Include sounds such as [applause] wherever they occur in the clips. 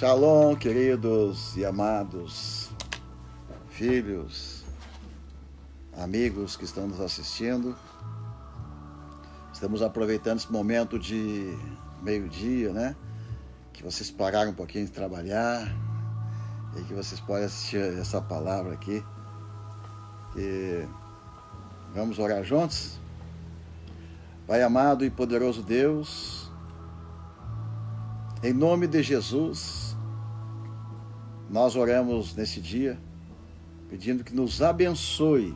Shalom, queridos e amados filhos, amigos que estão nos assistindo. Estamos aproveitando esse momento de meio-dia, né? Que vocês pararam um pouquinho de trabalhar e que vocês podem assistir essa palavra aqui. E vamos orar juntos? Pai amado e poderoso Deus, em nome de Jesus, nós oramos nesse dia, pedindo que nos abençoe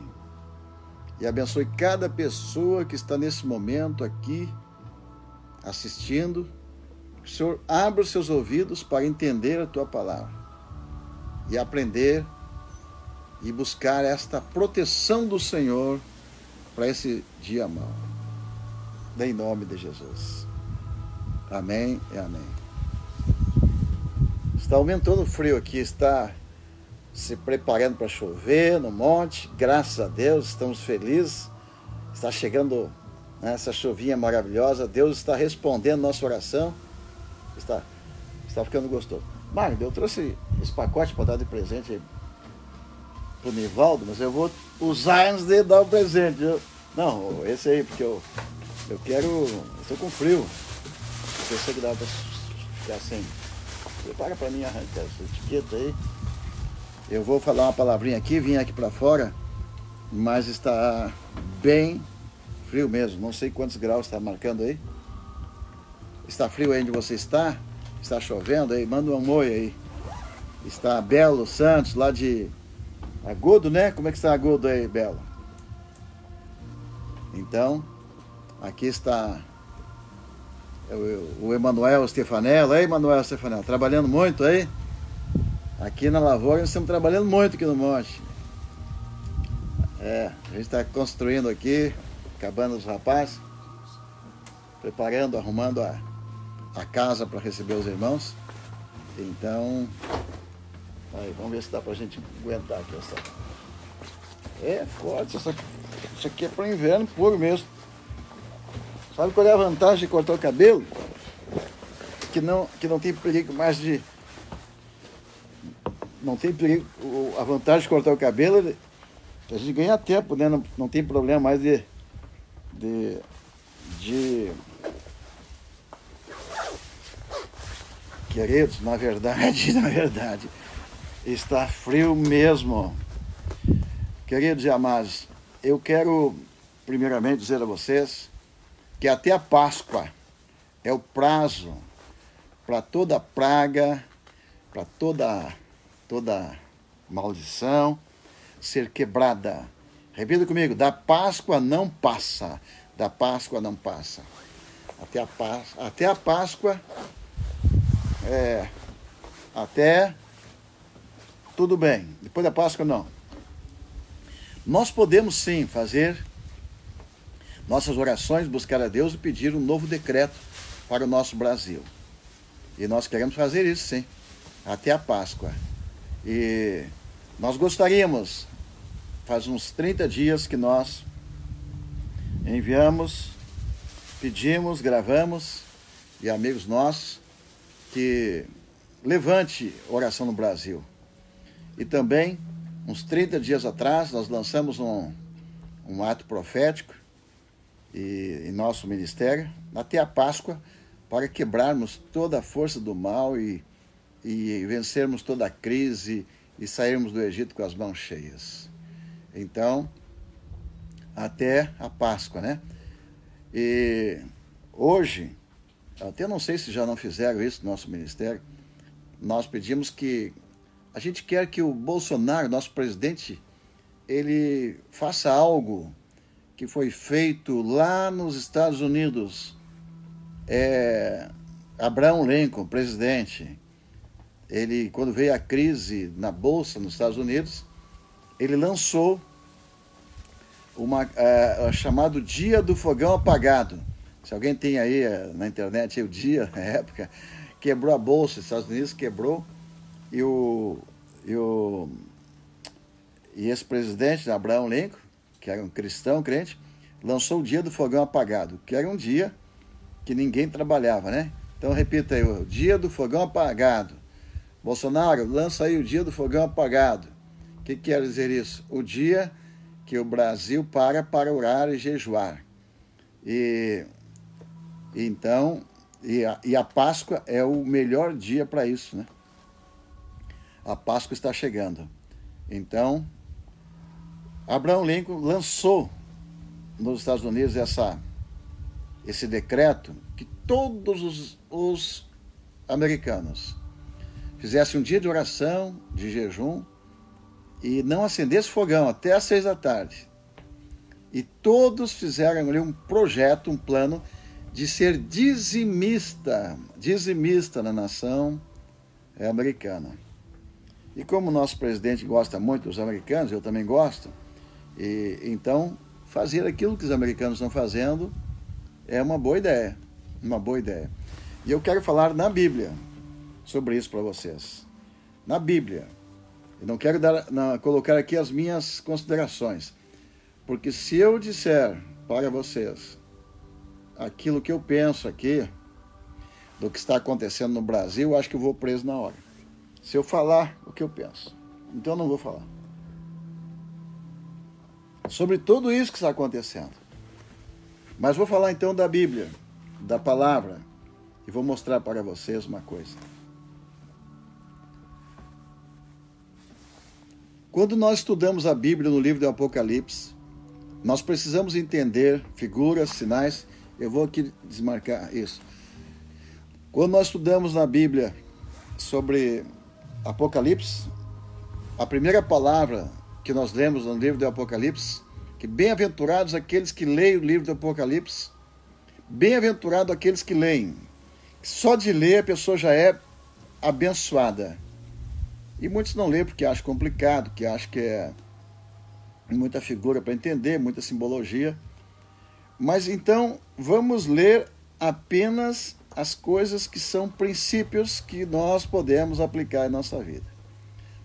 e abençoe cada pessoa que está nesse momento aqui assistindo. Que o Senhor abra os seus ouvidos para entender a tua palavra e aprender e buscar esta proteção do Senhor para esse dia mau. Em nome de Jesus. Amém e amém. Está aumentando o frio aqui, está se preparando para chover no monte. Graças a Deus, estamos felizes. Está chegando né, essa chuvinha maravilhosa. Deus está respondendo nossa oração. Está, está ficando gostoso. Mário, eu trouxe esse pacote para dar de presente para o Nivaldo, mas eu vou usar antes de dar o presente. Eu, não, esse aí, porque eu eu quero. Estou com frio. Eu pensei que dava para ficar sem. Prepara para mim arrancar essa etiqueta aí. Eu vou falar uma palavrinha aqui, vim aqui para fora, mas está bem frio mesmo. Não sei quantos graus está marcando aí. Está frio aí onde você está? Está chovendo aí? Manda um oi aí. Está Belo Santos, lá de Agudo, né? Como é que está Agudo aí, Belo? Então, Aqui está o Emanuel Stefanello. Aí, Emanuel Stefanello, trabalhando muito aí. Aqui na lavoura nós estamos trabalhando muito aqui no monte. É, a gente está construindo aqui, acabando os rapazes, preparando, arrumando a, a casa para receber os irmãos. Então, aí, vamos ver se dá para a gente aguentar aqui essa. É forte, isso aqui, isso aqui é para inverno puro mesmo. Sabe qual é a vantagem de cortar o cabelo? Que não, que não tem perigo mais de. Não tem perigo. A vantagem de cortar o cabelo é a gente ganha tempo, né? Não, não tem problema mais de. de. de Queridos, na verdade, [laughs] na verdade, está frio mesmo. Queridos e amados, eu quero primeiramente dizer a vocês que até a Páscoa é o prazo para toda praga, para toda, toda maldição ser quebrada. Repita comigo: da Páscoa não passa, da Páscoa não passa. Até a, Páscoa, até a Páscoa, é, até tudo bem. Depois da Páscoa, não. Nós podemos sim fazer nossas orações, buscar a Deus e pedir um novo decreto para o nosso Brasil. E nós queremos fazer isso, sim, até a Páscoa. E nós gostaríamos, faz uns 30 dias que nós enviamos, pedimos, gravamos, e amigos nossos, que levante oração no Brasil. E também, uns 30 dias atrás, nós lançamos um, um ato profético e, em nosso ministério até a Páscoa para quebrarmos toda a força do mal e, e vencermos toda a crise e sairmos do Egito com as mãos cheias. Então, até a Páscoa, né? E hoje, até não sei se já não fizeram isso no nosso ministério, nós pedimos que a gente quer que o Bolsonaro, nosso presidente, ele faça algo que foi feito lá nos Estados Unidos. É, Abraham Lincoln, presidente, ele quando veio a crise na bolsa nos Estados Unidos, ele lançou uma é, chamado Dia do Fogão Apagado. Se alguém tem aí é, na internet aí, o dia, [laughs] na época, quebrou a bolsa, Estados Unidos quebrou e o e o e esse presidente, Abraham Lincoln, que era um cristão crente, lançou o dia do fogão apagado, que era um dia que ninguém trabalhava, né? Então repita aí, o dia do fogão apagado. Bolsonaro, lança aí o dia do fogão apagado. O que quer dizer isso? O dia que o Brasil para para orar e jejuar. E então, e a, e a Páscoa é o melhor dia para isso, né? A Páscoa está chegando. Então, Abraão Lincoln lançou nos Estados Unidos essa, esse decreto que todos os, os americanos fizessem um dia de oração, de jejum, e não acendesse fogão até às seis da tarde. E todos fizeram ali um projeto, um plano de ser dizimista, dizimista na nação americana. E como o nosso presidente gosta muito dos americanos, eu também gosto, e então fazer aquilo que os americanos estão fazendo é uma boa ideia, uma boa ideia. E eu quero falar na Bíblia sobre isso para vocês. Na Bíblia. Eu não quero dar, na, colocar aqui as minhas considerações, porque se eu disser para vocês aquilo que eu penso aqui do que está acontecendo no Brasil, acho que eu vou preso na hora. Se eu falar o que eu penso. Então eu não vou falar. Sobre tudo isso que está acontecendo. Mas vou falar então da Bíblia, da palavra, e vou mostrar para vocês uma coisa. Quando nós estudamos a Bíblia no livro do Apocalipse, nós precisamos entender figuras, sinais. Eu vou aqui desmarcar isso. Quando nós estudamos na Bíblia sobre Apocalipse, a primeira palavra que nós lemos no livro do Apocalipse, que bem-aventurados aqueles que leem o livro do Apocalipse, bem-aventurado aqueles que leem. Só de ler a pessoa já é abençoada. E muitos não lêem porque acham complicado, que acham que é muita figura para entender, muita simbologia. Mas então vamos ler apenas as coisas que são princípios que nós podemos aplicar em nossa vida.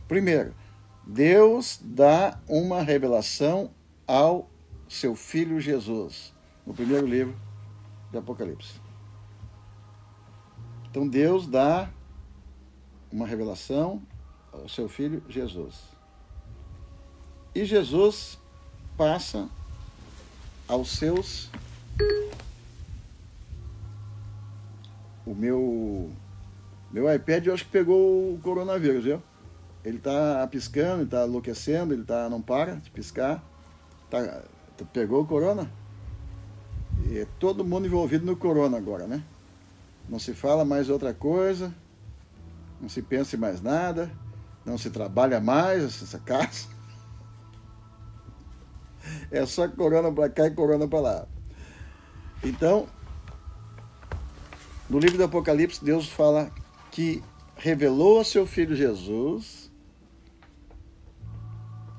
Primeiro, Deus dá uma revelação ao seu filho Jesus, no primeiro livro de Apocalipse. Então Deus dá uma revelação ao seu filho Jesus. E Jesus passa aos seus. O meu. Meu iPad eu acho que pegou o coronavírus, viu? Ele está piscando, ele está enlouquecendo, ele tá, não para de piscar. Tá, pegou o corona? E é todo mundo envolvido no corona agora, né? Não se fala mais outra coisa, não se pensa em mais nada não se trabalha mais essa casa. [laughs] É só corona para cá e corona para lá. Então, no livro do Apocalipse, Deus fala que revelou a seu filho Jesus.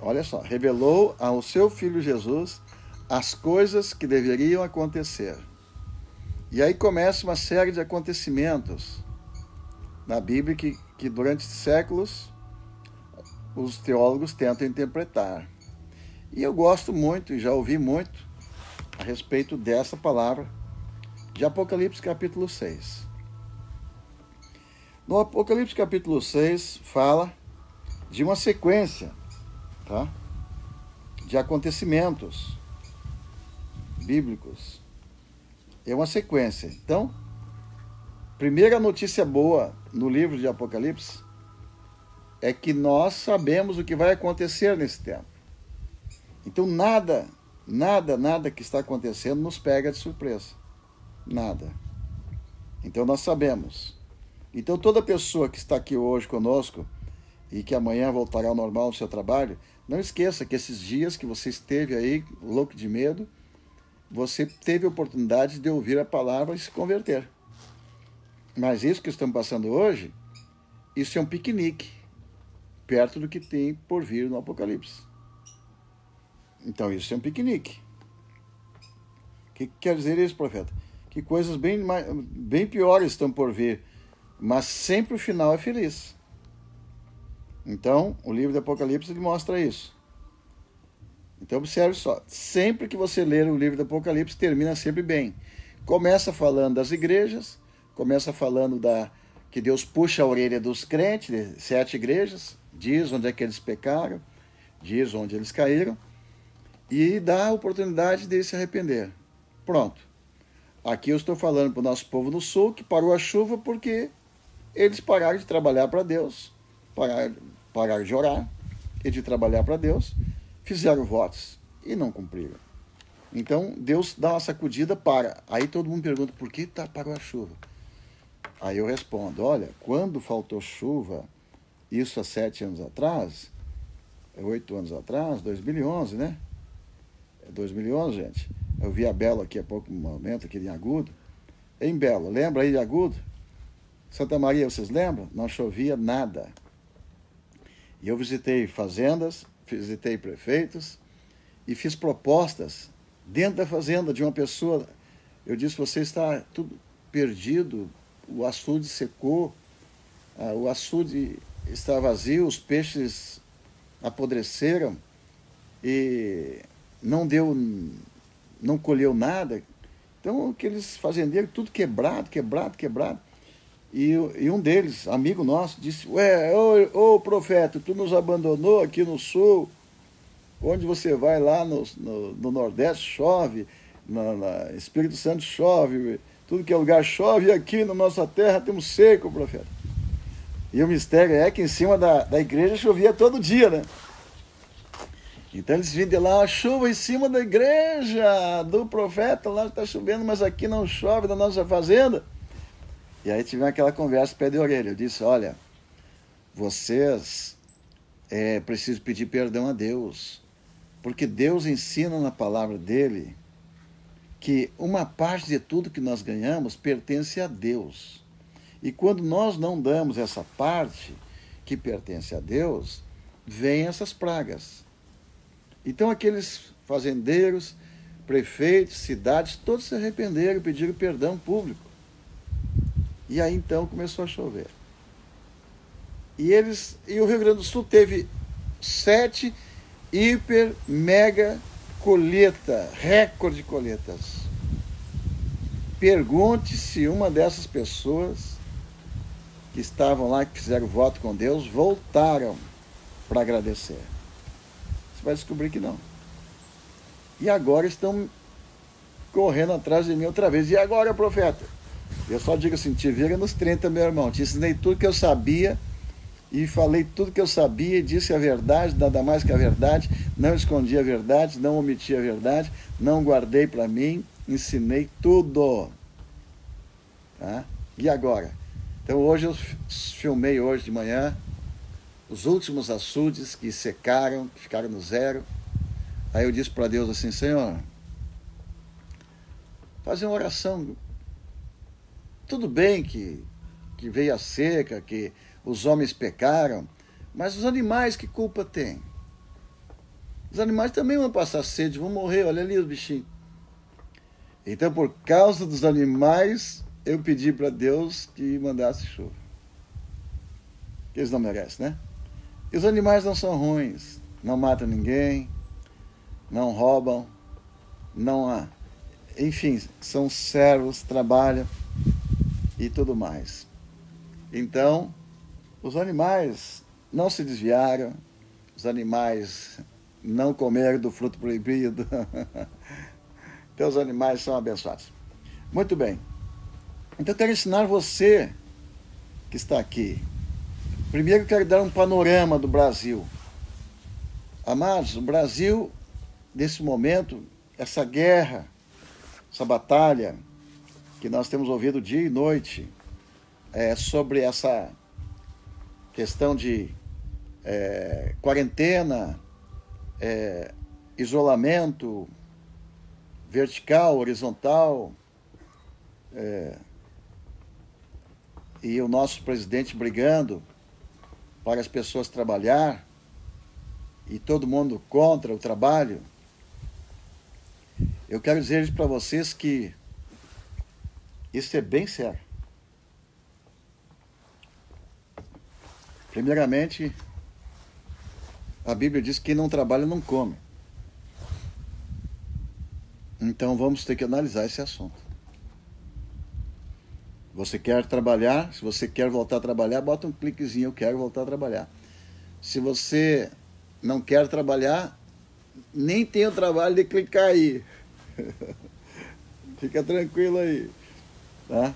Olha só, revelou ao seu filho Jesus as coisas que deveriam acontecer. E aí começa uma série de acontecimentos na Bíblia que, que durante séculos os teólogos tentam interpretar. E eu gosto muito, e já ouvi muito, a respeito dessa palavra de Apocalipse capítulo 6. No Apocalipse capítulo 6 fala de uma sequência tá? de acontecimentos bíblicos. É uma sequência. Então, primeira notícia boa no livro de Apocalipse é que nós sabemos o que vai acontecer nesse tempo. Então nada, nada, nada que está acontecendo nos pega de surpresa. Nada. Então nós sabemos. Então toda pessoa que está aqui hoje conosco e que amanhã voltará ao normal no seu trabalho, não esqueça que esses dias que você esteve aí louco de medo, você teve a oportunidade de ouvir a palavra e se converter. Mas isso que estamos passando hoje, isso é um piquenique perto do que tem por vir no Apocalipse. Então isso é um piquenique. O que quer dizer isso, profeta? Que coisas bem, bem piores estão por vir, mas sempre o final é feliz. Então, o livro do Apocalipse ele mostra isso. Então, observe só: sempre que você ler o livro do Apocalipse, termina sempre bem. Começa falando das igrejas, começa falando da que Deus puxa a orelha dos crentes, sete igrejas, diz onde é que eles pecaram, diz onde eles caíram, e dá a oportunidade de se arrepender. Pronto. Aqui eu estou falando para o nosso povo no sul que parou a chuva porque eles pararam de trabalhar para Deus, pararam, pararam de orar e de trabalhar para Deus, fizeram votos e não cumpriram. Então Deus dá uma sacudida para. Aí todo mundo pergunta por que tá, parou a chuva. Aí eu respondo: olha, quando faltou chuva, isso há sete anos atrás, é oito anos atrás, 2011, né? É 2011, gente. Eu vi a Bela aqui há pouco momento, aqui em Agudo. Em Bela, lembra aí de Agudo? Santa Maria, vocês lembram? Não chovia nada. E eu visitei fazendas, visitei prefeitos e fiz propostas dentro da fazenda de uma pessoa. Eu disse: você está tudo perdido, o açude secou, ah, o açude está vazio, os peixes apodreceram e não deu, não colheu nada. Então, aqueles fazendeiros, tudo quebrado, quebrado, quebrado. E, e um deles, amigo nosso, disse: Ué, ô, ô profeta, tu nos abandonou aqui no sul, onde você vai lá no, no, no Nordeste chove, no, no Espírito Santo chove, tudo que é lugar chove, e aqui na nossa terra temos seco, profeta. E o mistério é que em cima da, da igreja chovia todo dia, né? Então eles vêm de lá, a chuva em cima da igreja do profeta, lá está chovendo, mas aqui não chove na nossa fazenda. E aí tivemos aquela conversa pé de orelha. Eu disse: olha, vocês é, precisam pedir perdão a Deus, porque Deus ensina na palavra dele que uma parte de tudo que nós ganhamos pertence a Deus. E quando nós não damos essa parte que pertence a Deus, vêm essas pragas. Então aqueles fazendeiros, prefeitos, cidades, todos se arrependeram e pediram perdão público. E aí então começou a chover. E eles e o Rio Grande do Sul teve sete hiper mega colheita, recorde de colheitas. Pergunte se uma dessas pessoas que estavam lá, que fizeram voto com Deus, voltaram para agradecer. Você vai descobrir que não. E agora estão correndo atrás de mim outra vez. E agora, profeta? Eu só digo assim, te vira nos 30, meu irmão. Te ensinei tudo que eu sabia e falei tudo que eu sabia, disse a verdade, nada mais que a verdade, não escondi a verdade, não omiti a verdade, não guardei para mim, ensinei tudo. Tá? E agora? Então hoje eu filmei hoje de manhã os últimos açudes que secaram, que ficaram no zero. Aí eu disse para Deus assim, Senhor, fazer uma oração tudo bem que, que veio a seca, que os homens pecaram, mas os animais, que culpa tem? Os animais também vão passar sede, vão morrer, olha ali os bichinhos. Então, por causa dos animais, eu pedi para Deus que mandasse chuva. Eles não merecem, né? E os animais não são ruins, não matam ninguém, não roubam, não há. Enfim, são servos, trabalham e tudo mais. Então, os animais não se desviaram, os animais não comeram do fruto proibido. [laughs] então, os animais são abençoados. Muito bem. Então, eu quero ensinar você que está aqui. Primeiro, eu quero dar um panorama do Brasil. Amados, o Brasil, nesse momento, essa guerra, essa batalha, que nós temos ouvido dia e noite é, sobre essa questão de é, quarentena, é, isolamento vertical, horizontal, é, e o nosso presidente brigando para as pessoas trabalhar e todo mundo contra o trabalho. Eu quero dizer para vocês que isso é bem sério. Primeiramente, a Bíblia diz que quem não trabalha não come. Então vamos ter que analisar esse assunto. Você quer trabalhar, se você quer voltar a trabalhar, bota um cliquezinho, eu quero voltar a trabalhar. Se você não quer trabalhar, nem tem o trabalho de clicar aí. [laughs] Fica tranquilo aí. Tá?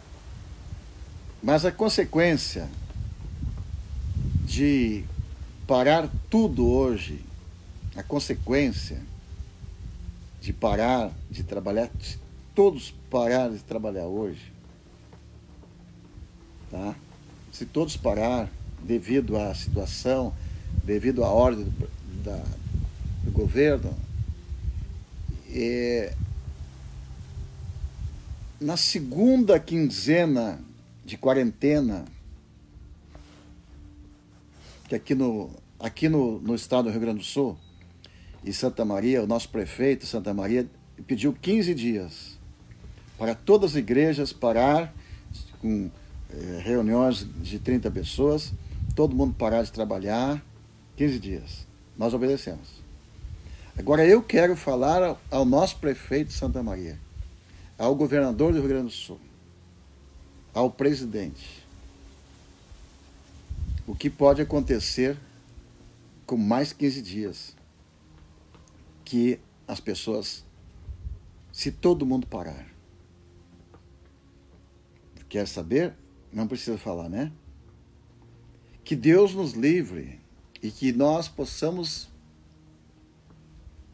Mas a consequência de parar tudo hoje, a consequência de parar de trabalhar, se todos pararem de trabalhar hoje, tá? Se todos parar devido à situação, devido à ordem do, da, do governo, é, na segunda quinzena de quarentena, que aqui no, aqui no, no estado do Rio Grande do Sul, e Santa Maria, o nosso prefeito Santa Maria pediu 15 dias para todas as igrejas parar com eh, reuniões de 30 pessoas, todo mundo parar de trabalhar, 15 dias. Nós obedecemos. Agora eu quero falar ao, ao nosso prefeito Santa Maria, ao governador do Rio Grande do Sul, ao presidente. O que pode acontecer com mais 15 dias? que as pessoas, se todo mundo parar, quer saber? Não precisa falar, né? Que Deus nos livre e que nós possamos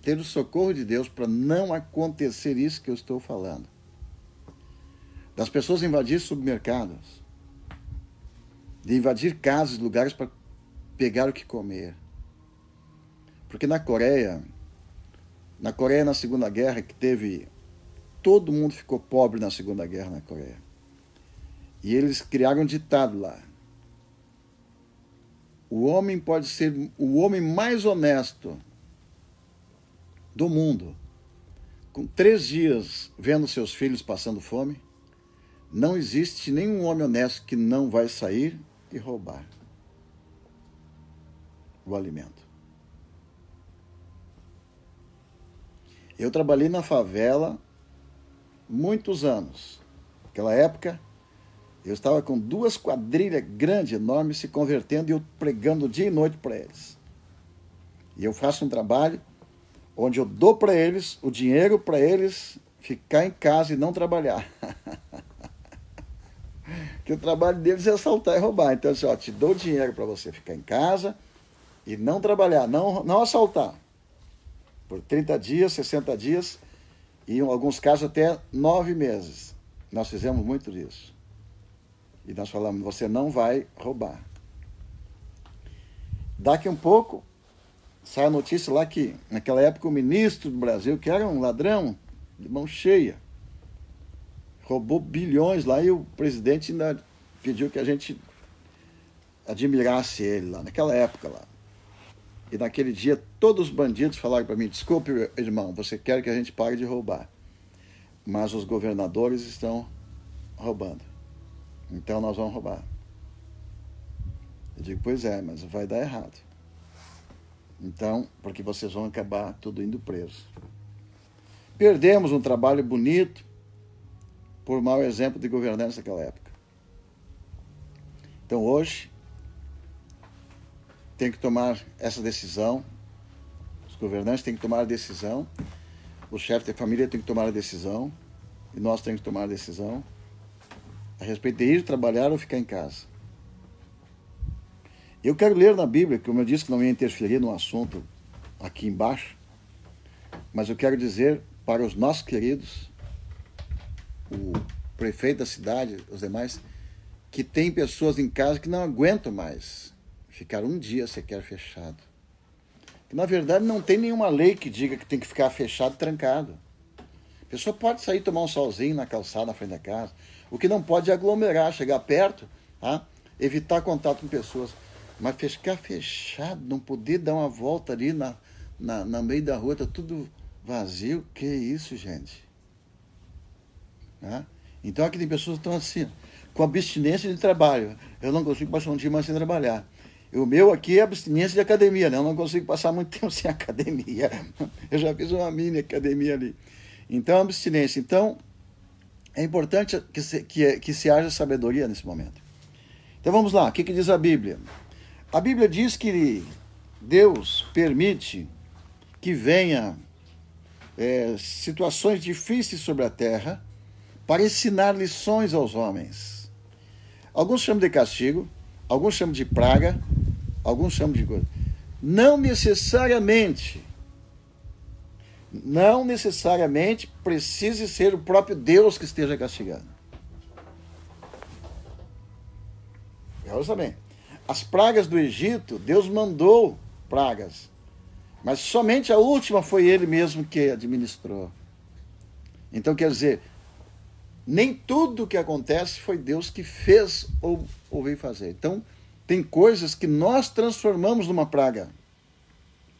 ter o socorro de Deus para não acontecer isso que eu estou falando. Das pessoas invadir supermercados, de invadir casas, lugares para pegar o que comer. Porque na Coreia, na Coreia, na Segunda Guerra, que teve. Todo mundo ficou pobre na Segunda Guerra na Coreia. E eles criaram um ditado lá. O homem pode ser o homem mais honesto do mundo. Com três dias vendo seus filhos passando fome, não existe nenhum homem honesto que não vai sair e roubar o alimento. Eu trabalhei na favela muitos anos. Naquela época, eu estava com duas quadrilhas grandes, enormes, se convertendo e eu pregando dia e noite para eles. E eu faço um trabalho onde eu dou para eles o dinheiro para eles ficar em casa e não trabalhar. [laughs] que o trabalho deles é assaltar e roubar. Então, assim, ó, te dou dinheiro para você ficar em casa e não trabalhar, não, não assaltar por 30 dias, 60 dias e em alguns casos até nove meses. Nós fizemos muito disso. E nós falamos, você não vai roubar. Daqui um pouco, sai a notícia lá que, naquela época, o ministro do Brasil, que era um ladrão de mão cheia, roubou bilhões lá e o presidente ainda pediu que a gente admirasse ele lá, naquela época lá. E naquele dia, todos os bandidos falaram para mim: desculpe, irmão, você quer que a gente pare de roubar. Mas os governadores estão roubando. Então nós vamos roubar. Eu digo: pois é, mas vai dar errado. Então, porque vocês vão acabar tudo indo preso. Perdemos um trabalho bonito por mau exemplo de governança naquela época. Então hoje, tem que tomar essa decisão, os governantes têm que tomar a decisão, o chefe de família tem que tomar a decisão, e nós temos que tomar a decisão a respeito de ir trabalhar ou ficar em casa. Eu quero ler na Bíblia, como eu disse que não ia interferir no assunto aqui embaixo, mas eu quero dizer para os nossos queridos, o prefeito da cidade, os demais, que tem pessoas em casa que não aguentam mais ficar um dia sequer fechado. Que, na verdade, não tem nenhuma lei que diga que tem que ficar fechado, trancado. A pessoa pode sair tomar um solzinho na calçada, na frente da casa. O que não pode é aglomerar, chegar perto, tá? evitar contato com pessoas. Mas ficar fechado, não poder dar uma volta ali na, na, na meio da rua, tá tudo vazio. Que isso, gente? Tá? Então aqui tem pessoas que estão assim, com abstinência de trabalho. Eu não consigo passar um dia mais sem trabalhar. O meu aqui é abstinência de academia, né? Eu não consigo passar muito [laughs] tempo sem academia. Eu já fiz uma mini academia ali. Então, abstinência. Então, É importante que se, que, que se haja sabedoria nesse momento. Então vamos lá, o que, que diz a Bíblia? A Bíblia diz que Deus permite que venha é, situações difíceis sobre a terra para ensinar lições aos homens. Alguns chamam de castigo, alguns chamam de praga, alguns chamam de coisa. Não necessariamente, não necessariamente precise ser o próprio Deus que esteja castigando. Olha bem, as pragas do Egito, Deus mandou pragas, mas somente a última foi ele mesmo que administrou. Então quer dizer, nem tudo que acontece foi Deus que fez ou, ou veio fazer. Então, tem coisas que nós transformamos numa praga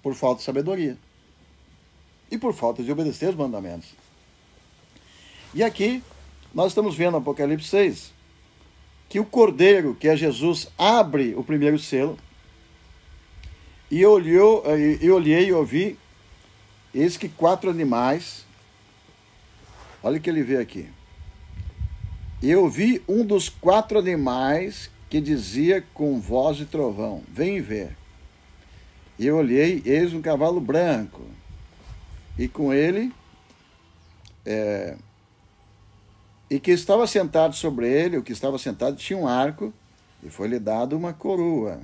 por falta de sabedoria e por falta de obedecer os mandamentos. E aqui nós estamos vendo Apocalipse 6 que o cordeiro, que é Jesus, abre o primeiro selo e olhou, e olhei e ouvi, eis que quatro animais, olha o que ele vê aqui. Eu vi um dos quatro animais que dizia com voz de trovão: Vem ver. E eu olhei, eis um cavalo branco, e com ele, é, e que estava sentado sobre ele, o que estava sentado tinha um arco, e foi-lhe dado uma coroa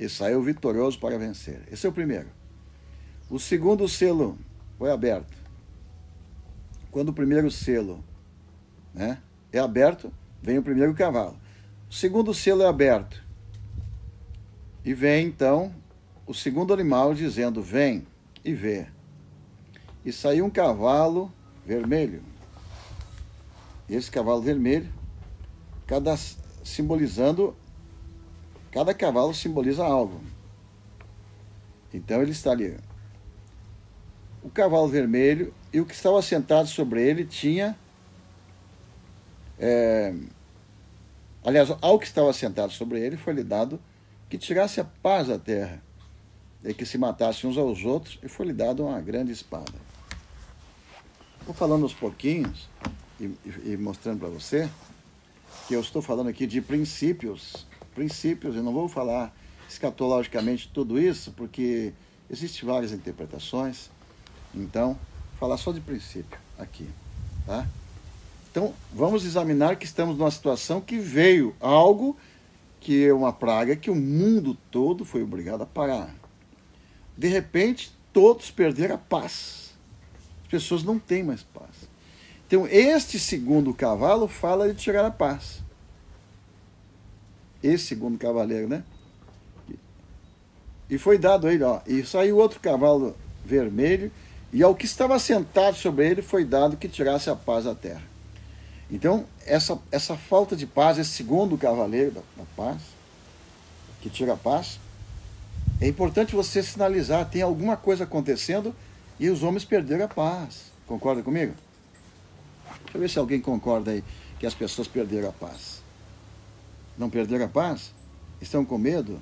e saiu vitorioso para vencer. Esse é o primeiro. O segundo selo foi aberto. Quando o primeiro selo né, é aberto, vem o primeiro cavalo. O segundo selo é aberto. E vem então o segundo animal dizendo: Vem e vê. E saiu um cavalo vermelho. Esse cavalo vermelho, cada simbolizando Cada cavalo simboliza algo. Então ele está ali. O cavalo vermelho e o que estava sentado sobre ele tinha. É, aliás, ao que estava sentado sobre ele foi-lhe dado que tirasse a paz da terra e que se matasse uns aos outros, e foi-lhe dado uma grande espada. Vou falando aos pouquinhos e, e mostrando para você que eu estou falando aqui de princípios princípios, eu não vou falar escatologicamente tudo isso, porque existem várias interpretações. Então, falar só de princípio aqui, tá? Então, vamos examinar que estamos numa situação que veio algo que é uma praga que o mundo todo foi obrigado a parar. De repente, todos perderam a paz. As pessoas não têm mais paz. Então, este segundo cavalo fala de tirar a paz esse segundo cavaleiro, né? E foi dado a ele, ó, e saiu outro cavalo vermelho, e ao que estava sentado sobre ele foi dado que tirasse a paz da terra. Então, essa, essa falta de paz, esse segundo cavaleiro da, da paz, que tira a paz, é importante você sinalizar, tem alguma coisa acontecendo e os homens perderam a paz. Concorda comigo? Deixa eu ver se alguém concorda aí que as pessoas perderam a paz não perderam a paz? Estão com medo?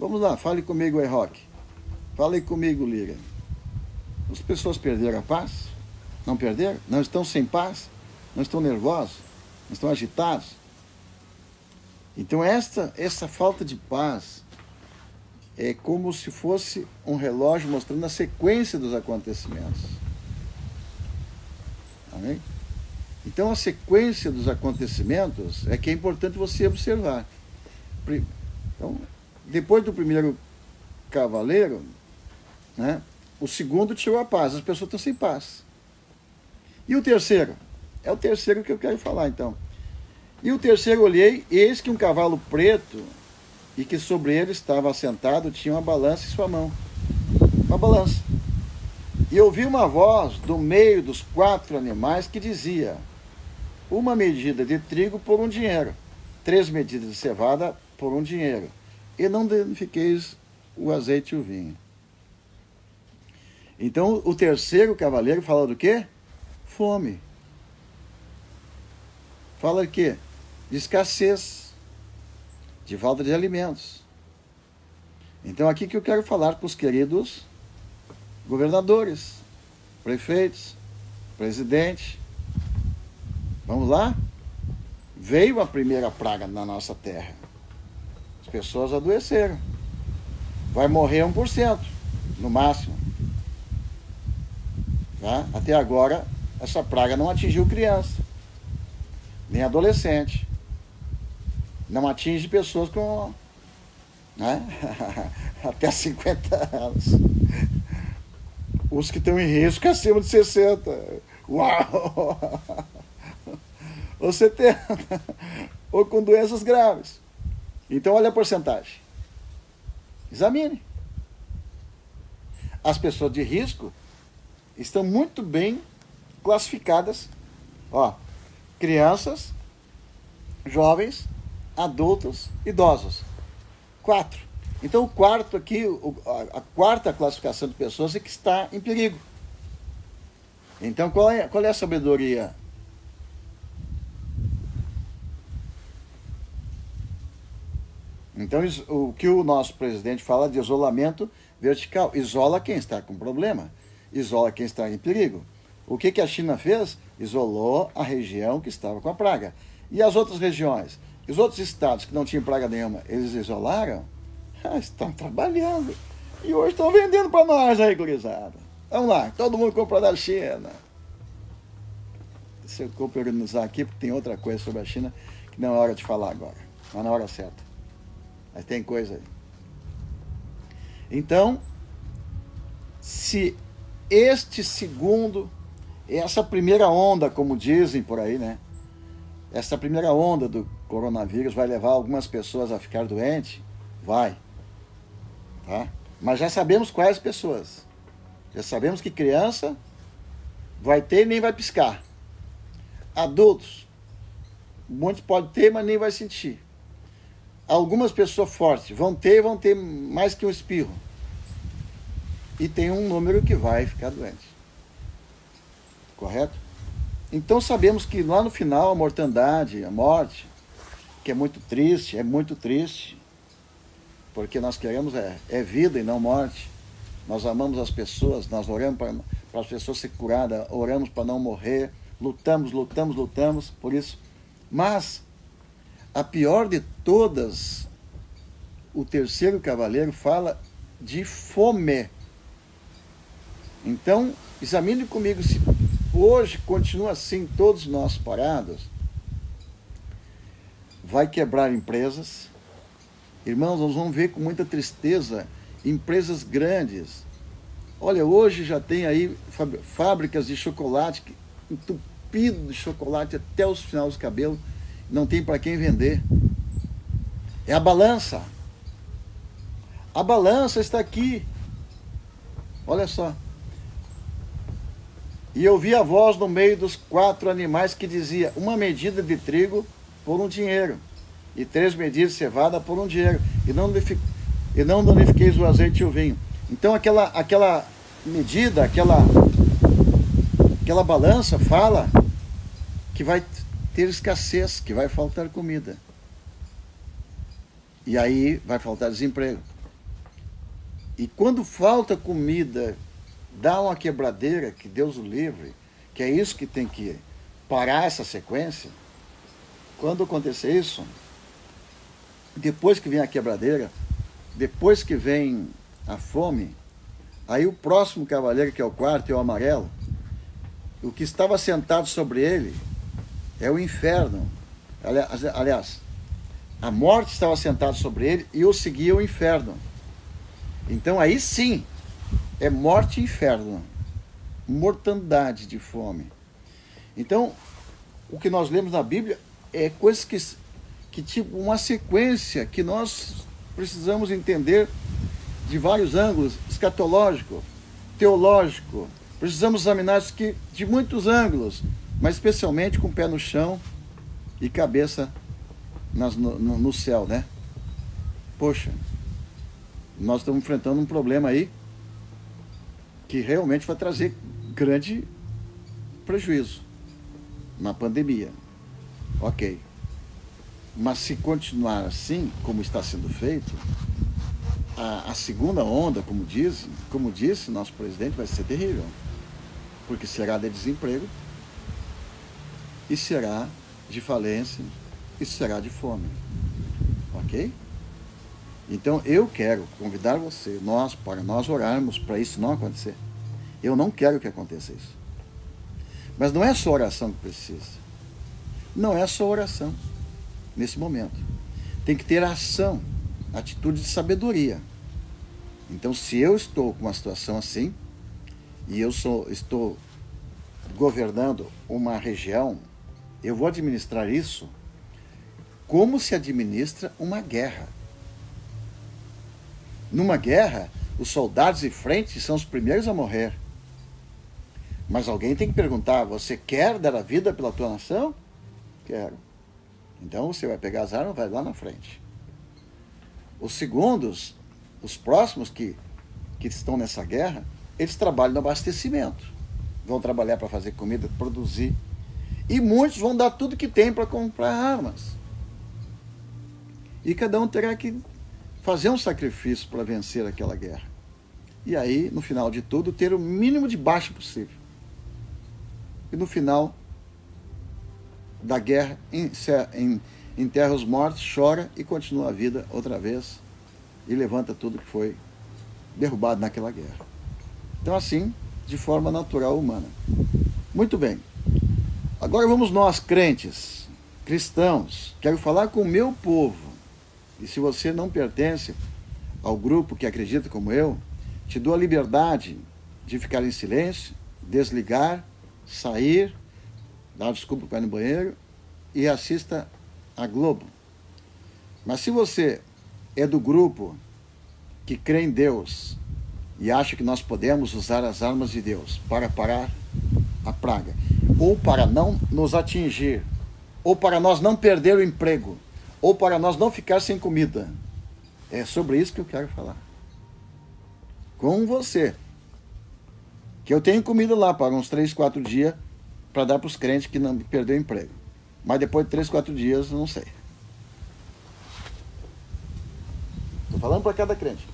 Vamos lá, fale comigo Rock. Fale comigo, Lira. As pessoas perderam a paz? Não perderam? Não estão sem paz? Não estão nervosos? Não estão agitados? Então, esta, essa falta de paz é como se fosse um relógio mostrando a sequência dos acontecimentos. Amém? Então, a sequência dos acontecimentos é que é importante você observar. Então, depois do primeiro cavaleiro, né, o segundo tirou a paz, as pessoas estão sem paz. E o terceiro? É o terceiro que eu quero falar, então. E o terceiro olhei, eis que um cavalo preto, e que sobre ele estava assentado, tinha uma balança em sua mão. Uma balança. E ouvi uma voz do meio dos quatro animais que dizia: uma medida de trigo por um dinheiro, três medidas de cevada por um dinheiro, e não danifiqueis o azeite e o vinho. Então, o terceiro cavaleiro fala do quê? Fome. Fala quê? De escassez, de falta de alimentos. Então, aqui que eu quero falar com os queridos governadores, prefeitos, presidente, Vamos lá? Veio a primeira praga na nossa terra. As pessoas adoeceram. Vai morrer 1%, no máximo. Tá? Até agora, essa praga não atingiu criança, nem adolescente. Não atinge pessoas com né? [laughs] até 50 anos. Os que estão em risco acima de 60. Uau! [laughs] Ou 70. Ou com doenças graves. Então, olha a porcentagem. Examine. As pessoas de risco estão muito bem classificadas. Ó, crianças, jovens, adultos, idosos. Quatro. Então, o quarto aqui, a quarta classificação de pessoas é que está em perigo. Então, qual é, qual é a sabedoria? Então, o que o nosso presidente fala de isolamento vertical, isola quem está com problema, isola quem está em perigo. O que, que a China fez? Isolou a região que estava com a praga. E as outras regiões? Os outros estados que não tinham praga nenhuma, eles isolaram? [laughs] Ah, estão trabalhando. E hoje estão vendendo para nós aí, gurizada. Vamos lá, todo mundo compra da China. Se eu organizar aqui, porque tem outra coisa sobre a China que não é hora de falar agora. Mas na hora certa. Mas tem coisa aí. Então, se este segundo, essa primeira onda, como dizem por aí, né? Essa primeira onda do coronavírus vai levar algumas pessoas a ficar doentes? Vai. Tá? Mas já sabemos quais pessoas. Já sabemos que criança vai ter e nem vai piscar. Adultos, muitos podem ter, mas nem vai sentir. Algumas pessoas fortes vão ter e vão ter mais que um espirro. E tem um número que vai ficar doente. Correto? Então sabemos que lá no final a mortandade, a morte, que é muito triste, é muito triste, porque nós queremos é, é vida e não morte. Nós amamos as pessoas, nós oramos para, as pessoas ser curadas, oramos para não morrer, lutamos, lutamos, lutamos por isso. Mas a pior de todas, o terceiro cavaleiro fala de fome. Então, examine comigo se hoje continua assim, todos nós parados, vai quebrar empresas, Irmãos, nós vamos ver com muita tristeza empresas grandes. Olha, hoje já tem aí fábricas de chocolate entupido de chocolate até os finais dos cabelos, não tem para quem vender. É a balança. A balança está aqui. Olha só. E eu vi a voz no meio dos quatro animais que dizia: uma medida de trigo por um dinheiro e três medidas de cevada por um dinheiro, e não, e não danifiqueis o azeite e o vinho. Então aquela, aquela medida, aquela, aquela balança fala que vai ter escassez, que vai faltar comida. E aí vai faltar desemprego. E quando falta comida, dá uma quebradeira, que Deus o livre, que é isso que tem que parar essa sequência. Quando acontecer isso, depois que vem a quebradeira, depois que vem a fome, aí o próximo cavaleiro, que é o quarto, é o amarelo, o que estava sentado sobre ele é o inferno. Aliás, a morte estava sentada sobre ele e o seguia o inferno. Então aí sim é morte e inferno, mortandade de fome. Então, o que nós lemos na Bíblia é coisas que que tipo uma sequência que nós precisamos entender de vários ângulos, escatológico, teológico. Precisamos examinar isso que de muitos ângulos, mas especialmente com o pé no chão e cabeça nas, no, no céu, né? Poxa, nós estamos enfrentando um problema aí que realmente vai trazer grande prejuízo na pandemia. Ok. Mas se continuar assim, como está sendo feito, a, a, segunda onda, como diz, como disse nosso presidente, vai ser terrível. Porque será de desemprego. e será de falência e será de fome. Ok? Então eu quero convidar você, nós, para nós orarmos para isso não acontecer. Eu não quero que aconteça isso. Mas não é só oração que precisa. Não é só oração nesse momento. Tem que ter ação, atitude de sabedoria. Então, se eu estou com uma situação assim, e eu sou, estou governando uma região, eu vou administrar isso como se administra uma guerra. Numa guerra, os soldados e frente são os primeiros a morrer. Mas alguém tem que perguntar: você quer dar a vida pela tua nação? Quero. Então você vai pegar as armas, vai lá na frente. Os segundos, os próximos que, que estão nessa guerra, eles trabalham no abastecimento. Vão trabalhar para fazer comida, produzir. E muitos vão dar tudo que tem para comprar armas. E cada um terá que fazer um sacrifício para vencer aquela guerra. E aí, no final de tudo, ter o mínimo de baixo possível. E no final da guerra, enterra os mortos, chora e continua a vida outra vez e levanta tudo que foi derrubado naquela guerra. Então, assim, de forma natural humana. Muito bem. Agora vamos nós, crentes, cristãos. Quero falar com o meu povo e se você não pertence ao grupo que acredita como eu, te dou a liberdade de ficar em silêncio, desligar, sair, dar desculpa para ir no banheiro e assista a Globo. Mas se você é do grupo que crê em Deus e acha que nós podemos usar as armas de Deus para parar a praga, ou para não nos atingir, ou para nós não perder o emprego, ou para nós não ficar sem comida. É sobre isso que eu quero falar. Com você. Que eu tenho comida lá para uns 3, 4 dias para dar para os crentes que não perderam o emprego. Mas depois de 3, 4 dias, não sei. Estou falando para cada crente.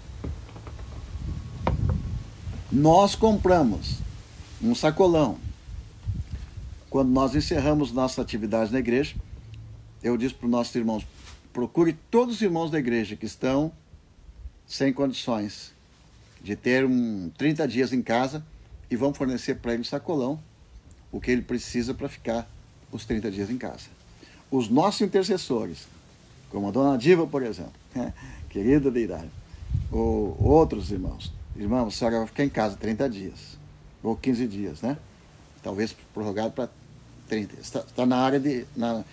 Nós compramos um sacolão. Quando nós encerramos nossa atividade na igreja, eu disse para os nossos irmãos: procure todos os irmãos da igreja que estão sem condições de ter um 30 dias em casa e vão fornecer para ele sacolão o que ele precisa para ficar os 30 dias em casa. Os nossos intercessores, como a dona Diva, por exemplo, né? querida de idade, ou outros irmãos, irmãos, a senhora vai ficar em casa 30 dias, ou 15 dias, né? Talvez prorrogado para 30. Está, está na área de. Na,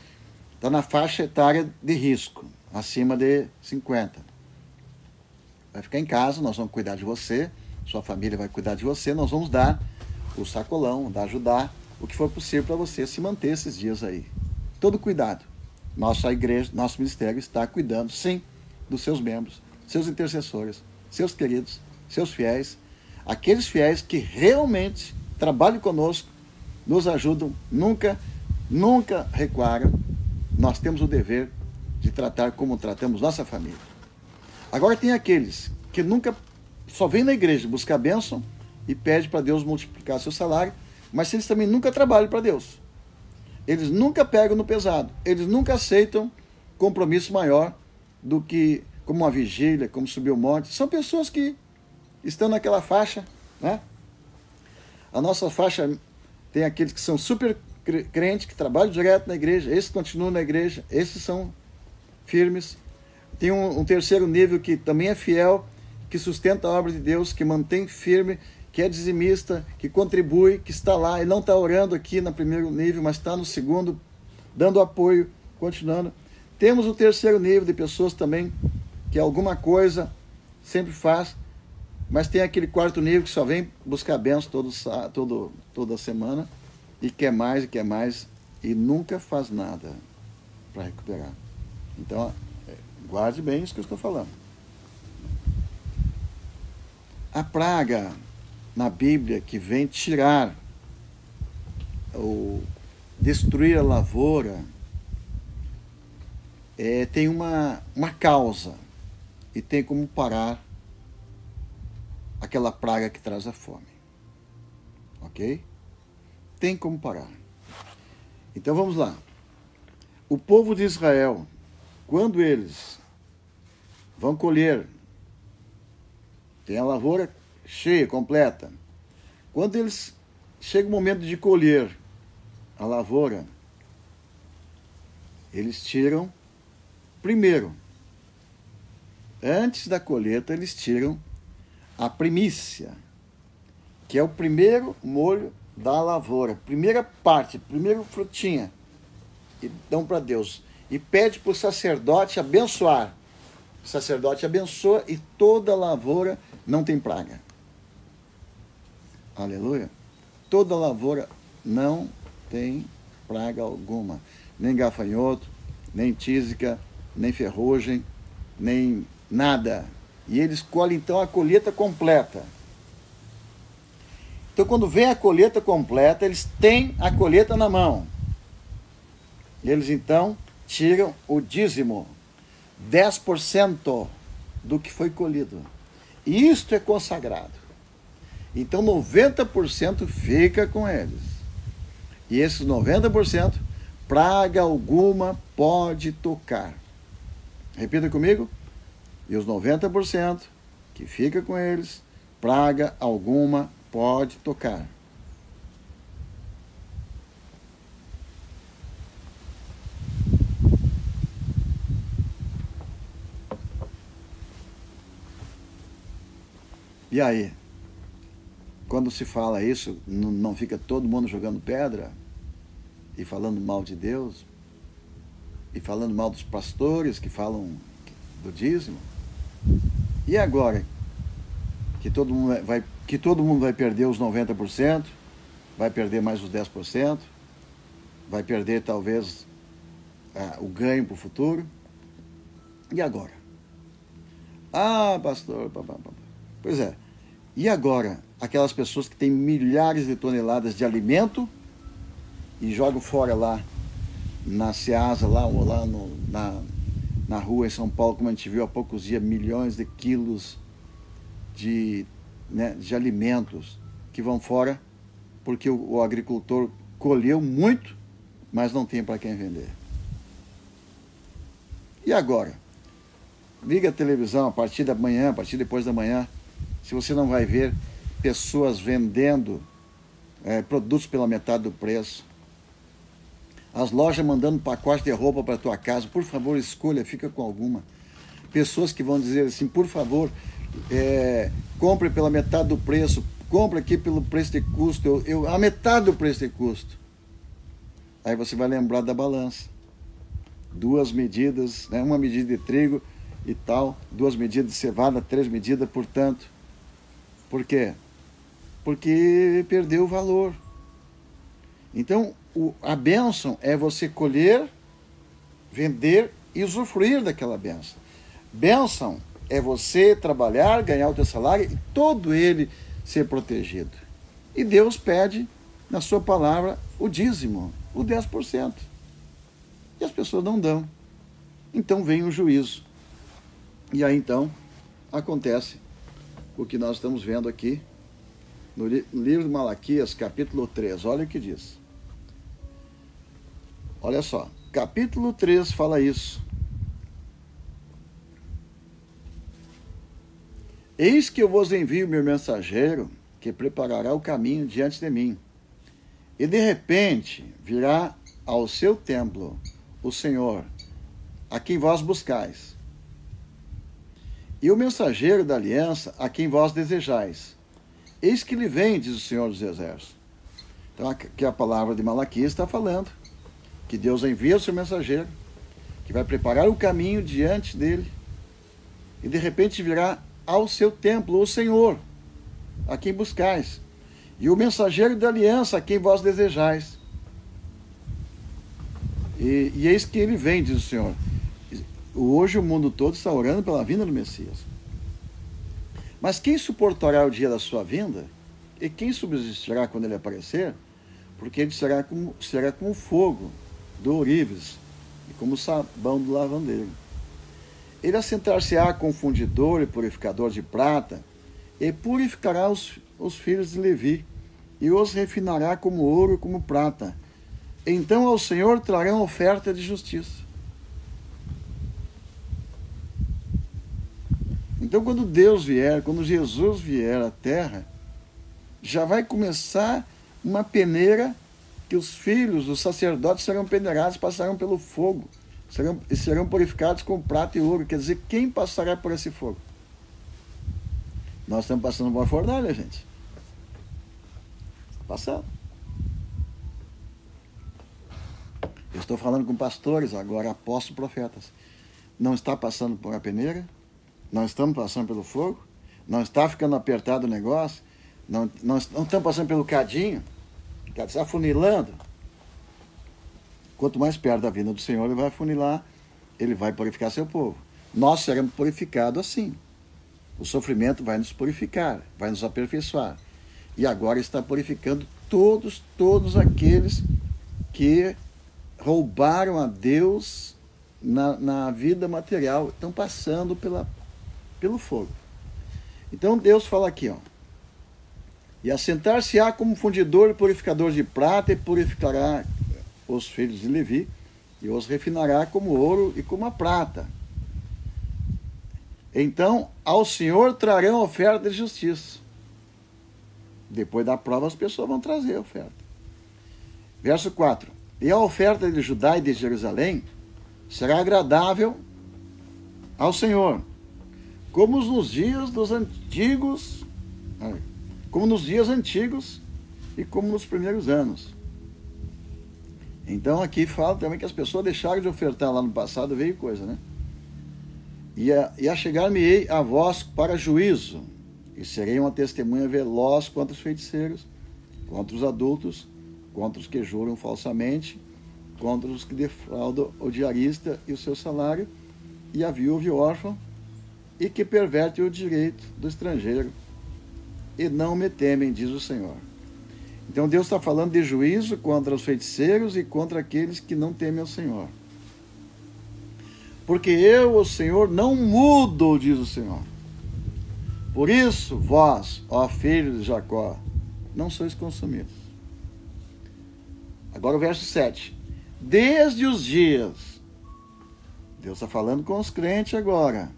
está na faixa etária de risco, acima de 50. Vai ficar em casa, nós vamos cuidar de você, sua família vai cuidar de você, nós vamos dar o sacolão, dar ajudar o que for possível para você se manter esses dias aí. Todo cuidado. Nossa igreja, nosso ministério está cuidando, sim, dos seus membros, seus intercessores, seus queridos, seus fiéis, aqueles fiéis que realmente trabalham conosco, nos ajudam, nunca, nunca recuaram nós temos o dever de tratar como tratamos nossa família. Agora tem aqueles que nunca só vêm na igreja buscar bênção e pede para Deus multiplicar seu salário, mas eles também nunca trabalham para Deus. Eles nunca pegam no pesado, eles nunca aceitam compromisso maior do que como uma vigília, como subir o monte. São pessoas que estão naquela faixa, né? A nossa faixa tem aqueles que são super crente que trabalha direto na igreja, esses continuam na igreja, esses são firmes. Tem um, um, terceiro nível que também é fiel, que sustenta a obra de Deus, que mantém firme, que é dizimista, que contribui, que está lá e não está orando aqui no primeiro nível, mas está no segundo, dando apoio, continuando. Temos o terceiro nível de pessoas também que alguma coisa sempre faz, mas tem aquele quarto nível que só vem buscar bênção todo, todo, toda semana e quer mais e quer mais e nunca faz nada para recuperar. Então, é, guarde bem isso que eu estou falando. A praga na Bíblia que vem tirar ou destruir a lavoura é, tem uma, uma causa e tem como parar aquela praga que traz a fome. Ok? Tem como parar. Então vamos lá. O povo de Israel, quando eles vão colher, tem a lavoura cheia, completa. Quando eles chega o momento de colher a lavoura, eles tiram primeiro. Antes da colheita, eles tiram a primícia, que é o primeiro molho da lavoura, primeira parte, primeiro frutinha, e dão para Deus. E pede para o sacerdote abençoar. O sacerdote abençoa e toda lavoura não tem praga. Aleluia. Toda lavoura não tem praga alguma. Nem gafanhoto, nem tísica, nem ferrugem, nem nada. E eles colhem então a colheita completa. Então, quando vem a colheita completa, eles têm a colheita na mão. Eles então tiram o dízimo, 10% do que foi colhido. E isto é consagrado. Então 90% fica com eles. E esses 90%, praga alguma pode tocar. Repita comigo. E os 90% que fica com eles, praga alguma pode tocar. E aí? Quando se fala isso, não fica todo mundo jogando pedra e falando mal de Deus e falando mal dos pastores que falam do dízimo? E agora que todo mundo vai que todo mundo vai perder os 90%, vai perder mais os 10%, vai perder talvez ah, o ganho para o futuro. E agora? Ah, pastor, pois é. E agora, aquelas pessoas que têm milhares de toneladas de alimento e jogam fora lá na Ceasa, lá, ou lá no, na, na rua em São Paulo, como a gente viu há poucos dias, milhões de quilos de, né, de alimentos que vão fora porque o, o agricultor colheu muito, mas não tem para quem vender. E agora? Liga a televisão a partir da manhã, a partir depois da manhã, se você não vai ver pessoas vendendo é, produtos pela metade do preço, as lojas mandando pacote de roupa para tua casa, por favor, escolha, fica com alguma. Pessoas que vão dizer assim, por favor, é, compre pela metade do preço, compre aqui pelo preço de custo, eu, eu, a metade do preço de custo. Aí você vai lembrar da balança. Duas medidas, né, uma medida de trigo e tal, duas medidas de cevada, três medidas, portanto, por quê? Porque perdeu o valor. Então, o, a bênção é você colher, vender e usufruir daquela bênção. Bênção é você trabalhar, ganhar o teu salário e todo ele ser protegido. E Deus pede, na sua palavra, o dízimo, o 10%. E as pessoas não dão. Então vem o juízo. E aí então acontece o que nós estamos vendo aqui no livro de Malaquias, capítulo 3. Olha o que diz. Olha só, capítulo 3 fala isso. Eis que eu vos envio meu mensageiro, que preparará o caminho diante de mim. E de repente virá ao seu templo o Senhor, a quem vós buscais e o mensageiro da aliança a quem vós desejais. Eis que lhe vem, diz o Senhor dos Exércitos. Então, aqui a palavra de Malaquias está falando que Deus envia o seu mensageiro, que vai preparar o caminho diante dele, e de repente virá ao seu templo o Senhor, a quem buscais, e o mensageiro da aliança a quem vós desejais. E, e eis que ele vem, diz o Senhor. Hoje o mundo todo está orando pela vinda do Messias. Mas quem suportará o dia da sua vinda? E quem subsistirá quando ele aparecer? Porque ele será como, será como fogo do ourives e como sabão do lavandeiro. Ele assentar-se-á com fundidor e purificador de prata, e purificará os, os filhos de Levi, e os refinará como ouro e como prata, Então ao Senhor trarão oferta de justiça. Então, quando Deus vier, quando Jesus vier à terra, já vai começar uma peneira que os filhos dos sacerdotes serão peneirados, passarão pelo fogo, serão, serão purificados com prata e ouro. Quer dizer, quem passará por esse fogo? Nós estamos passando uma fornalha, gente. Passando. Eu estou falando com pastores agora, apóstolos profetas. Não está passando por uma peneira? Não estamos passando pelo fogo? Não está ficando apertado o negócio? Não, não, não estamos passando pelo cadinho? Está afunilando? Quanto mais perto da vinda do Senhor, ele vai afunilar, ele vai purificar seu povo. Nós seremos purificados assim. O sofrimento vai nos purificar, vai nos aperfeiçoar. E agora está purificando todos, todos aqueles que roubaram a Deus na, na vida material, estão passando pela, pelo fogo. Então Deus fala aqui, ó. E assentar-se-á como fundidor e purificador de prata, e purificará os filhos de Levi, e os refinará como ouro e como a prata. Então, ao Senhor trarão oferta de justiça. Depois da prova, as pessoas vão trazer a oferta. Verso 4: E a oferta de Judá e de Jerusalém será agradável ao Senhor, como nos dias dos antigos como nos dias antigos e como nos primeiros anos. Então aqui fala também que as pessoas deixaram de ofertar lá no passado, veio coisa, né? E a, e a chegar-me-ei a vós para juízo, e serei uma testemunha veloz contra os feiticeiros, contra os adultos, contra os que juram falsamente, contra os que defraudam o diarista e o seu salário, e a viúva e o órfão, e que perverte o direito do estrangeiro e não me temem, diz o Senhor. Então Deus está falando de juízo contra os feiticeiros e contra aqueles que não temem o Senhor. Porque eu, o Senhor, não mudo, diz o Senhor. Por isso, vós, ó filhos de Jacó, não sois consumidos. Agora o verso 7. Desde os dias, Deus está falando com os crentes agora.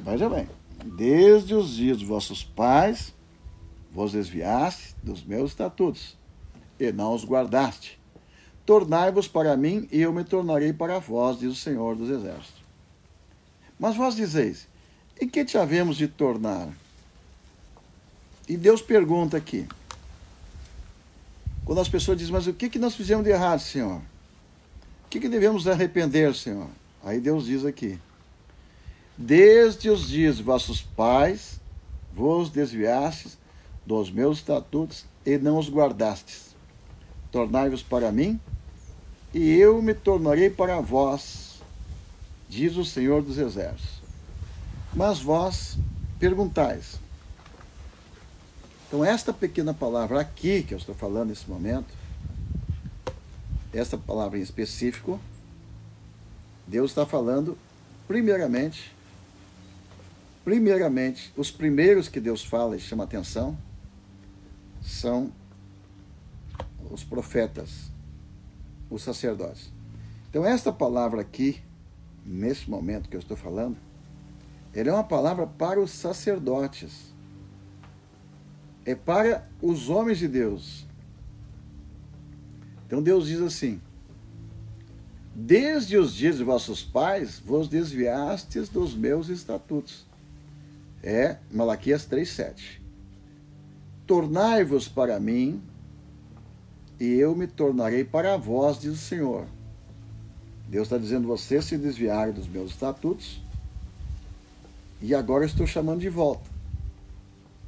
Veja bem desde os dias de vossos pais, vos desviaste dos meus estatutos, e não os guardaste. Tornai-vos para mim, e eu me tornarei para vós, diz o Senhor dos Exércitos. Mas vós dizeis: e que te havemos de tornar? E Deus pergunta aqui. Quando as pessoas dizem, mas o que, que nós fizemos de errado, Senhor? O que, que devemos arrepender, Senhor? Aí Deus diz aqui: Desde os dias de vossos pais vos desviastes dos meus estatutos e não os guardastes. Tornai-vos para mim, e eu me tornarei para vós, diz o Senhor dos Exércitos. Mas vós perguntais. Então, esta pequena palavra aqui que eu estou falando nesse momento, esta palavra em específico, Deus está falando, primeiramente, Primeiramente, os primeiros que Deus fala e chama atenção são os profetas, os sacerdotes. Então, esta palavra aqui, nesse momento que eu estou falando, ela é uma palavra para os sacerdotes. É para os homens de Deus. Então Deus diz assim: Desde os dias de vossos pais vos desviastes dos meus estatutos é Malaquias 3,7. Tornai-vos para mim, e eu me tornarei para vós, diz o Senhor. Deus está dizendo: vocês se desviaram dos meus estatutos, e agora estou chamando de volta.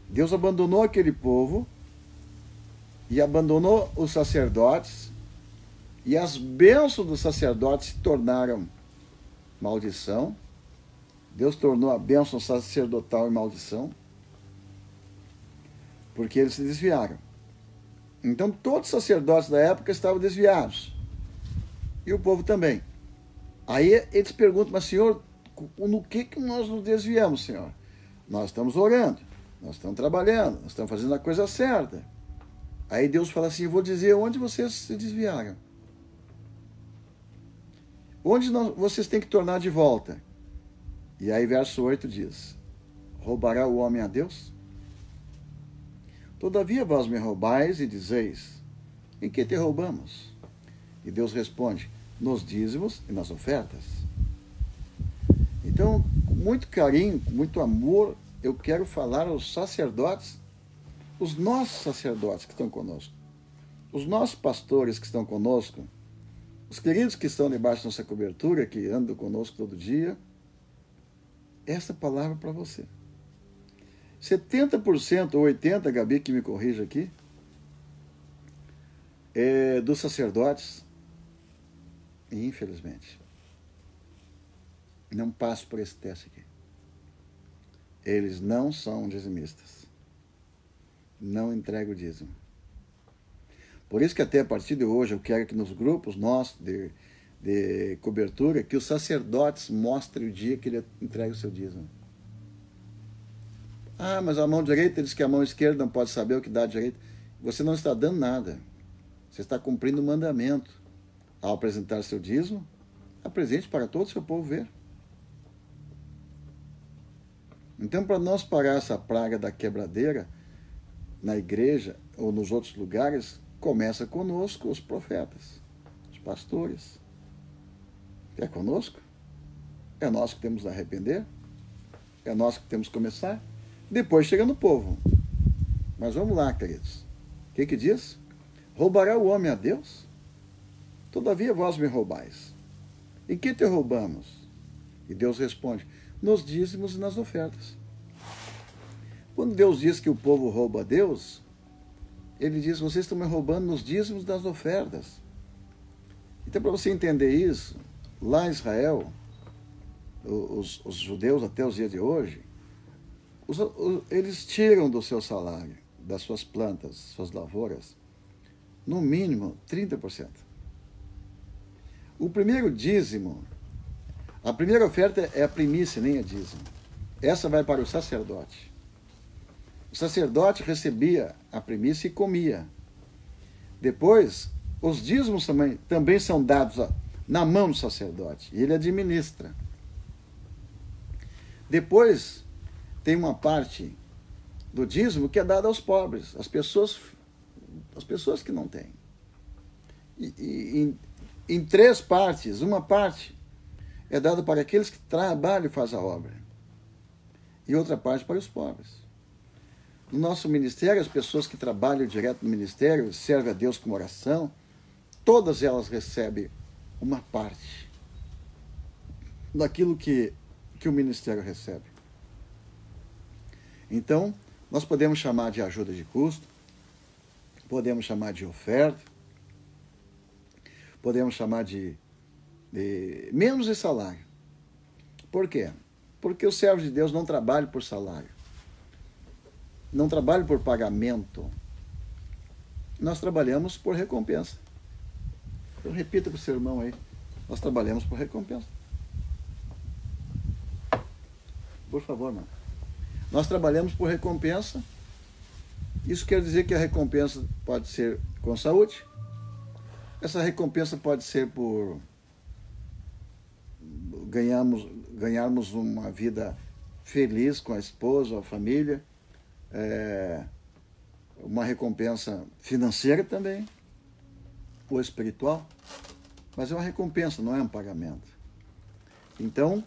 Deus abandonou aquele povo, e abandonou os sacerdotes, e as bênçãos dos sacerdotes se tornaram maldição Deus tornou a bênção sacerdotal em maldição, porque eles se desviaram. Então todos os sacerdotes da época estavam desviados. E o povo também. Aí eles perguntam, mas Senhor, no que, que nós nos desviamos, Senhor? Nós estamos orando, nós estamos trabalhando, nós estamos fazendo a coisa certa. Aí Deus fala assim: Eu vou dizer onde vocês se desviaram. Onde não, vocês têm que tornar de volta. E aí, verso 8 diz: Roubará o homem a Deus? Todavia vós me roubais e dizeis: Em que te roubamos? E Deus responde: Nos dízimos e nas ofertas. Então, com muito carinho, com muito amor, eu quero falar aos sacerdotes os nossos sacerdotes que estão conosco, os nossos pastores que estão conosco, os queridos que estão debaixo da nossa cobertura, que andam conosco todo dia, essa palavra para você. 70% ou 80%, Gabi, que me corrija aqui, é dos sacerdotes, infelizmente, não passo por esse teste aqui. Eles não são dizimistas não entrega o dízimo. Por isso que até a partir de hoje eu quero que nos grupos nossos de, de cobertura, que os sacerdotes mostrem o dia que ele entrega o seu dízimo. Ah, mas a mão direita diz que a mão esquerda não pode saber o que dá a direita. Você não está dando nada. Você está cumprindo o mandamento. Ao apresentar seu dízimo, apresente para todo o seu povo ver. Então, para nós parar essa praga da quebradeira, na igreja ou nos outros lugares, começa conosco os profetas, os pastores. É conosco? É nós que temos que arrepender? É nós que temos que começar? Depois chega no povo. Mas vamos lá, queridos. O que, que diz? Roubará o homem a Deus? Todavia vós me roubais. Em que te roubamos? E Deus responde: nos dízimos e nas ofertas. Quando Deus diz que o povo rouba a Deus, ele diz: vocês estão me roubando nos dízimos das ofertas. Então, para você entender isso, lá em Israel, os, os judeus até os dias de hoje, os, os, eles tiram do seu salário, das suas plantas, suas lavouras, no mínimo 30%. O primeiro dízimo, a primeira oferta é a primícia, nem a dízimo. Essa vai para o sacerdote. O sacerdote recebia a primícia e comia. Depois, os dízimos também, também são dados na mão do sacerdote, e ele administra. Depois, tem uma parte do dízimo que é dada aos pobres, às pessoas, às pessoas que não têm. E, e em, em três partes, uma parte é dada para aqueles que trabalham e fazem a obra, e outra parte para os pobres. No nosso ministério, as pessoas que trabalham direto no ministério, servem a Deus com oração, todas elas recebem uma parte daquilo que, que o ministério recebe. Então, nós podemos chamar de ajuda de custo, podemos chamar de oferta, podemos chamar de, de menos de salário. Por quê? Porque os servos de Deus não trabalham por salário não trabalho por pagamento. Nós trabalhamos por recompensa. Eu repito para o seu irmão aí. Nós trabalhamos por recompensa. Por favor, mano. Nós trabalhamos por recompensa. Isso quer dizer que a recompensa pode ser com saúde. Essa recompensa pode ser por ganharmos, ganharmos uma vida feliz com a esposa, a família é, uma recompensa financeira também, ou espiritual, mas é uma recompensa, não é um pagamento. Então,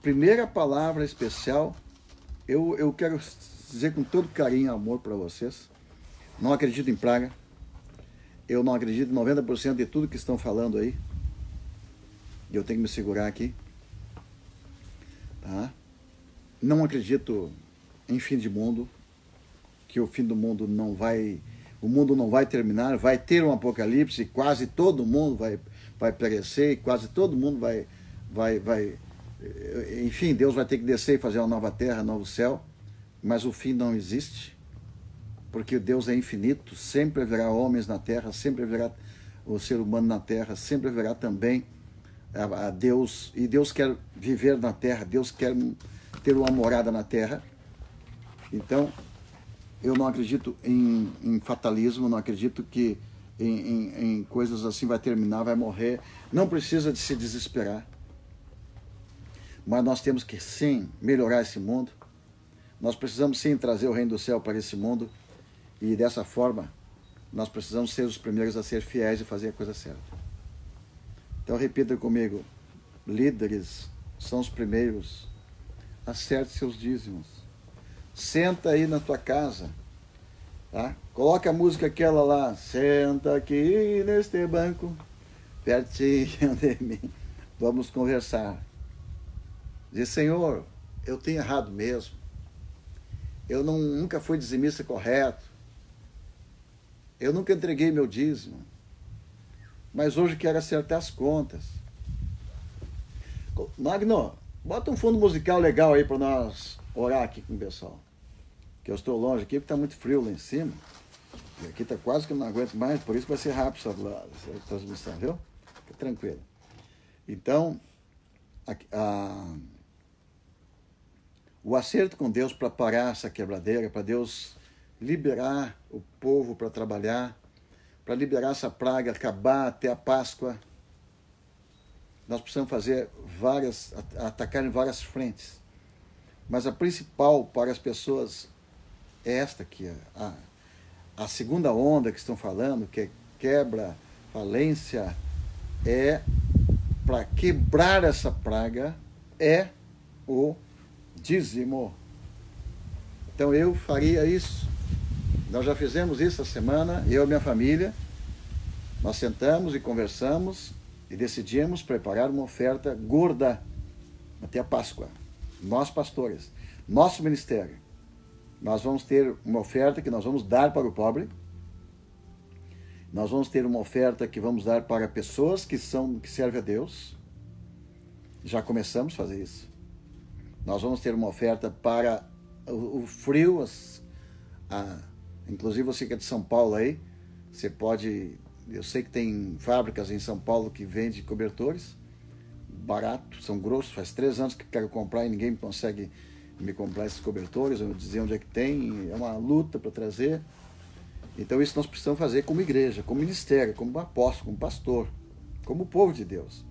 primeira palavra especial, eu, eu quero dizer com todo carinho e amor para vocês, não acredito em praga, eu não acredito em 90% de tudo que estão falando aí, e eu tenho que me segurar aqui, tá? Não acredito em fim de mundo, que o fim do mundo não vai, o mundo não vai terminar, vai ter um apocalipse, quase todo mundo vai, vai perecer, quase todo mundo vai, vai, vai, enfim, Deus vai ter que descer e fazer uma nova terra, um novo céu, mas o fim não existe, porque Deus é infinito, sempre haverá homens na terra, sempre haverá o ser humano na terra, sempre haverá também a, Deus, e Deus quer viver na terra, Deus quer ter uma morada na terra, então, eu não acredito em, em fatalismo, não acredito que em, em, em, coisas assim vai terminar, vai morrer. Não precisa de se desesperar. Mas nós temos que sim melhorar esse mundo. Nós precisamos sim trazer o reino do céu para esse mundo. E dessa forma, nós precisamos ser os primeiros a ser fiéis e fazer a coisa certa. Então repita comigo: líderes são os primeiros. Acerte seus dízimos. Senta aí na tua casa. Tá? Coloca a música aquela lá. Senta aqui neste banco, pertinho [laughs] de mim. Vamos conversar. Diz, Senhor, eu tenho errado mesmo. Eu não, nunca fui dizimista correto. Eu nunca entreguei meu dízimo. Mas hoje quero acertar as contas. Magno, bota um fundo musical legal aí para nós orar aqui com o pessoal. Que eu estou longe aqui porque está muito frio lá em cima. E aqui está quase que eu não aguento mais, por isso vai ser rápido essa, essa transmissão, viu? Fica tranquilo. Então, a, o acerto com Deus para parar essa quebradeira, para Deus liberar o povo para trabalhar, para liberar essa praga, acabar até a Páscoa. Nós precisamos fazer várias, atacar em várias frentes. Mas a principal para as pessoas é esta aqui, a, a segunda onda que estão falando, que é quebra, falência, é para quebrar essa praga, é o dízimo. Então eu faria isso. Nós já fizemos isso essa semana, eu e minha família. Nós sentamos e conversamos e decidimos preparar uma oferta gorda até a Páscoa. Nós, pastores, nosso ministério, nós vamos ter uma oferta que nós vamos dar para o pobre. Nós vamos ter uma oferta que vamos dar para pessoas que são que servem a Deus. Já começamos a fazer isso. Nós vamos ter uma oferta para o, o frio, as, a, inclusive você que é de São Paulo aí, você pode, eu sei que tem fábricas em São Paulo que vendem cobertores, barato, são grossos, faz três anos que quero comprar e ninguém consegue me comprar esses cobertores, eu dizer onde é que tem, é uma luta para trazer. Então isso nós precisamos fazer como igreja, como ministério, como apóstolo, como pastor, como povo de Deus.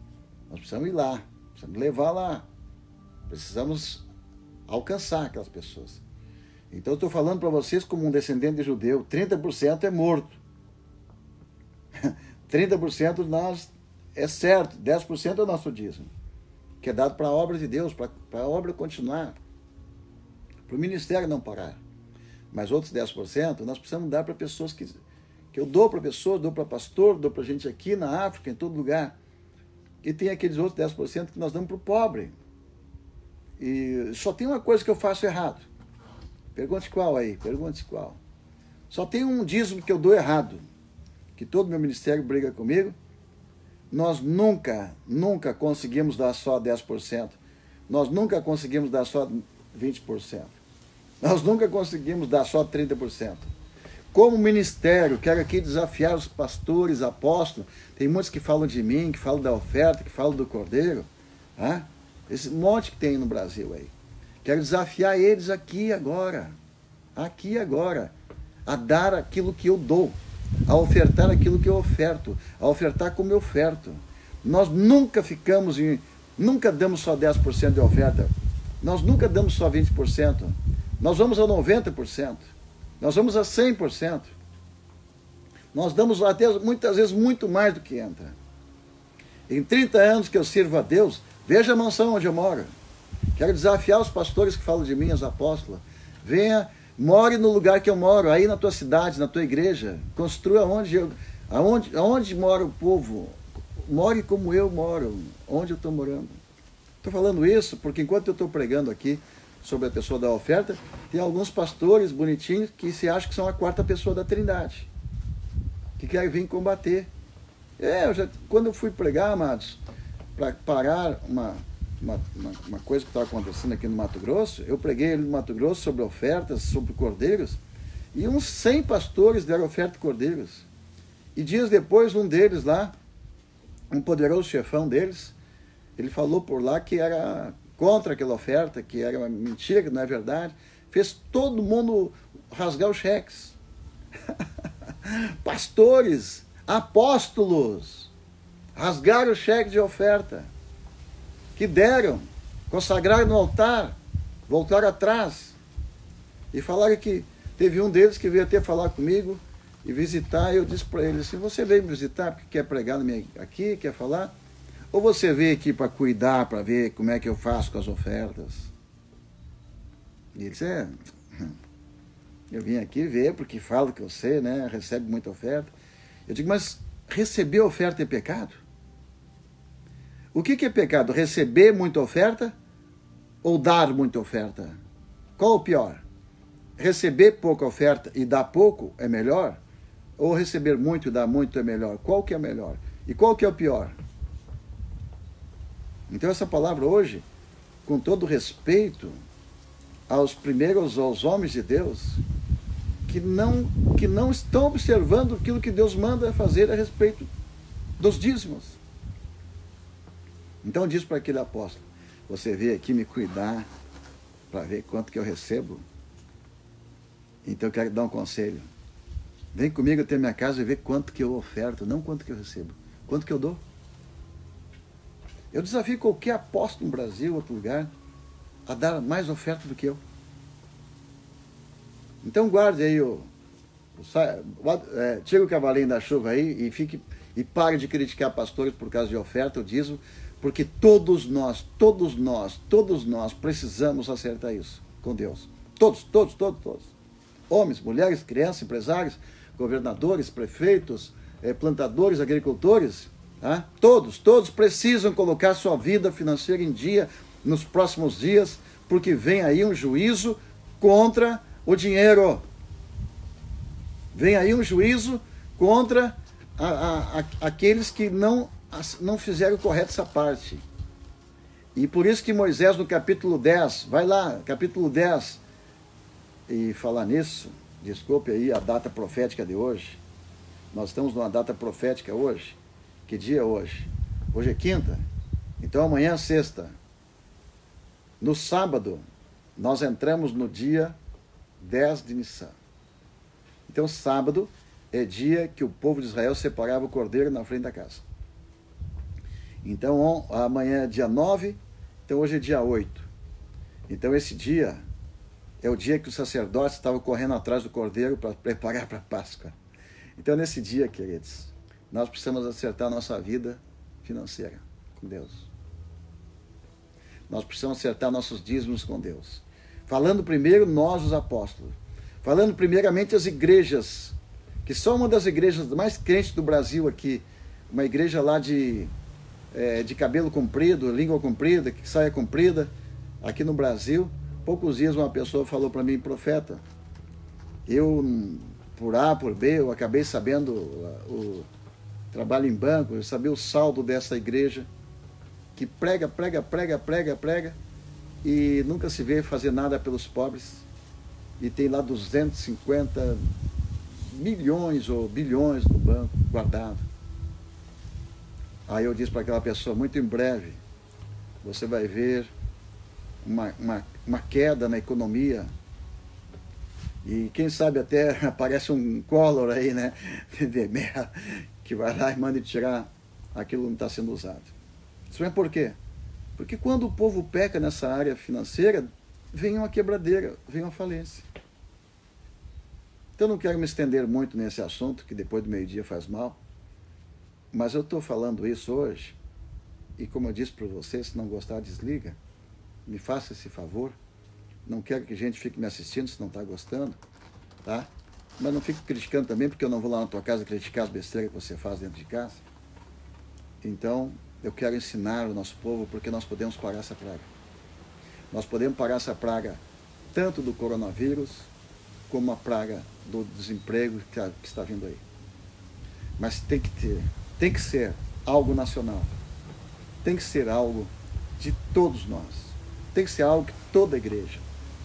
Nós precisamos ir lá, precisamos levar lá, Precisamos alcançar aquelas pessoas. Então estou falando para vocês como um descendente de judeu, 30% é morto. [laughs] 30% nós é certo, 10% é o nosso dízimo, que é dado para a obra de Deus, para a obra continuar, para o ministério não parar. Mas outros 10% nós precisamos dar para pessoas que, que eu dou para pessoas, dou para pastor, dou para gente aqui na África, em todo lugar. E tem aqueles outros 10% que nós damos para o pobre, e só tem uma coisa que eu faço errado. Pergunte qual aí, pergunte qual. Só tem um dízimo que eu dou errado, que todo meu ministério briga comigo. Nós nunca, nunca conseguimos dar só 10%. Nós nunca conseguimos dar só 20%. Nós nunca conseguimos dar só 30%. Como ministério, quero aqui desafiar os pastores, apóstolos. Tem muitos que falam de mim, que falam da oferta, que falam do cordeiro. Né? Esse monte que tem no Brasil aí. Quero desafiar eles aqui agora. Aqui agora. A dar aquilo que eu dou. A ofertar aquilo que eu oferto. A ofertar como eu oferto. Nós nunca ficamos em. Nunca damos só 10% de oferta. Nós nunca damos só 20%. Nós vamos a 90%. Nós vamos a 100%. Nós damos até muitas vezes muito mais do que entra. Em 30 anos que eu sirvo a Deus, Veja a mansão onde eu moro. Quero desafiar os pastores que falam de mim, as apóstolas. Venha, more no lugar que eu moro, aí na tua cidade, na tua igreja. Construa onde, eu, aonde, aonde mora o povo. More como eu moro, onde eu estou morando. Estou falando isso porque enquanto eu estou pregando aqui sobre a pessoa da oferta, tem alguns pastores bonitinhos que se acham que são a quarta pessoa da Trindade, que querem vir combater. É, eu já, quando eu fui pregar, amados, para parar uma, uma, uma, coisa que estava acontecendo aqui no Mato Grosso. Eu preguei no Mato Grosso sobre ofertas, sobre cordeiros, e uns 100 pastores deram oferta de cordeiros. E dias depois, um deles lá, um poderoso chefão deles, ele falou por lá que era contra aquela oferta, que era uma mentira, que não é verdade, fez todo mundo rasgar os cheques. [laughs] Pastores, apóstolos, rasgaram o cheque de oferta que deram, consagraram no altar, voltaram atrás e falaram que teve um deles que veio até falar comigo e visitar. Eu disse para ele assim: Você veio me visitar porque quer pregar aqui, quer falar? Ou você veio aqui para cuidar, para ver como é que eu faço com as ofertas? E ele disse: É, eu vim aqui ver porque falo que você né, recebe muita oferta. Eu digo: Mas receber oferta é pecado? O que, que é pecado? Receber muita oferta ou dar muita oferta? Qual o pior? Receber pouca oferta e dar pouco é melhor? Ou receber muito e dar muito é melhor? Qual que é melhor? E qual que é o pior? Então essa palavra hoje, com todo respeito aos primeiros aos homens de Deus, que não que não estão observando aquilo que Deus manda fazer a respeito dos dízimos. Então diz para aquele apóstolo: Você veio aqui me cuidar para ver quanto que eu recebo? Então eu quero dar um conselho. Vem comigo até minha casa e vê quanto que eu oferto, não quanto que eu recebo. Quanto que eu dou? Eu desafio qualquer apóstolo no Brasil, outro lugar, a dar mais oferta do que eu. Então guarde aí o. o, é, tira o cavalinho da chuva aí e fique e pare de criticar pastores por causa de oferta, o dízimo, porque todos nós, todos nós, todos nós precisamos acertar isso com Deus. Todos, todos, todos, todos. Homens, mulheres, crianças, empresários, governadores, prefeitos, eh, plantadores, agricultores, tá? todos, todos precisam colocar sua vida financeira em dia nos próximos dias, porque vem aí um juízo contra o dinheiro. Vem aí um juízo contra a, a, a, aqueles que não não fizeram correto essa parte. E por isso que Moisés, no capítulo 10, vai lá, capítulo 10, e falar nisso, desculpe aí a data profética de hoje. Nós estamos numa data profética hoje. Que dia é hoje? Hoje é quinta. Então amanhã é sexta. No sábado, nós entramos no dia 10 de Nissan. Então, sábado é dia que o povo de Israel separava o cordeiro na frente da casa. Então, amanhã é dia 9, então hoje é dia 8. Então, esse dia é o dia que os sacerdotes estavam correndo atrás do cordeiro para preparar para a Páscoa. Então, nesse dia, queridos, nós precisamos acertar a nossa vida financeira com Deus. Nós precisamos acertar nossos dízimos com Deus. Falando primeiro, nós, os apóstolos. Falando primeiramente as igrejas, que são uma das igrejas mais crentes do Brasil aqui. Uma igreja lá de é, de cabelo comprido, língua comprida, que saia comprida, aqui no Brasil. Poucos dias uma pessoa falou para mim, profeta, eu, por A, por B, eu acabei sabendo o trabalho em banco, eu sabia o saldo dessa igreja, que prega, prega, prega, prega, prega, e nunca se vê fazer nada pelos pobres, e tem lá 250 milhões ou bilhões no banco guardado. Aí eu disse para aquela pessoa, muito em breve, você vai ver uma, uma, uma queda na economia. E quem sabe até [laughs] aparece um Collor aí, né? [laughs] que vai lá e manda tirar aquilo que não está sendo usado. Isso é por quê? Porque quando o povo peca nessa área financeira, vem uma quebradeira, vem uma falência. Então não quero me estender muito nesse assunto, que depois do meio-dia faz mal. Mas eu estou falando isso hoje, e como eu disse para você, se não gostar, desliga. Me faça esse favor. Não quero que a gente fique me assistindo se não está gostando, tá? Mas não fique criticando também, porque eu não vou lá na tua casa criticar as besteiras que você faz dentro de casa. Então, eu quero ensinar o nosso povo porque nós podemos parar essa praga. Nós podemos parar essa praga tanto do coronavírus como a praga do desemprego que está vindo aí. Mas tem que ter tem que ser algo nacional. Tem que ser algo de todos nós. Tem que ser algo que toda igreja.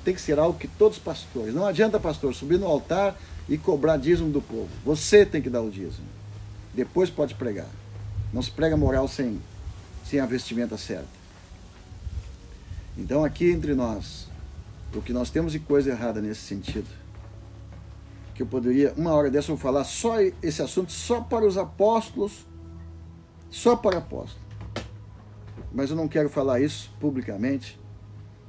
Tem que ser algo que todos os pastores. Não adianta, pastor, subir no altar e cobrar dízimo do povo. Você tem que dar o dízimo. Depois pode pregar. Não se prega moral sem, sem a vestimenta certa. Então, aqui entre nós, o que nós temos de coisa errada nesse sentido. Que eu poderia, uma hora dessa, eu vou falar só esse assunto só para os apóstolos, só para apóstolos. Mas eu não quero falar isso publicamente,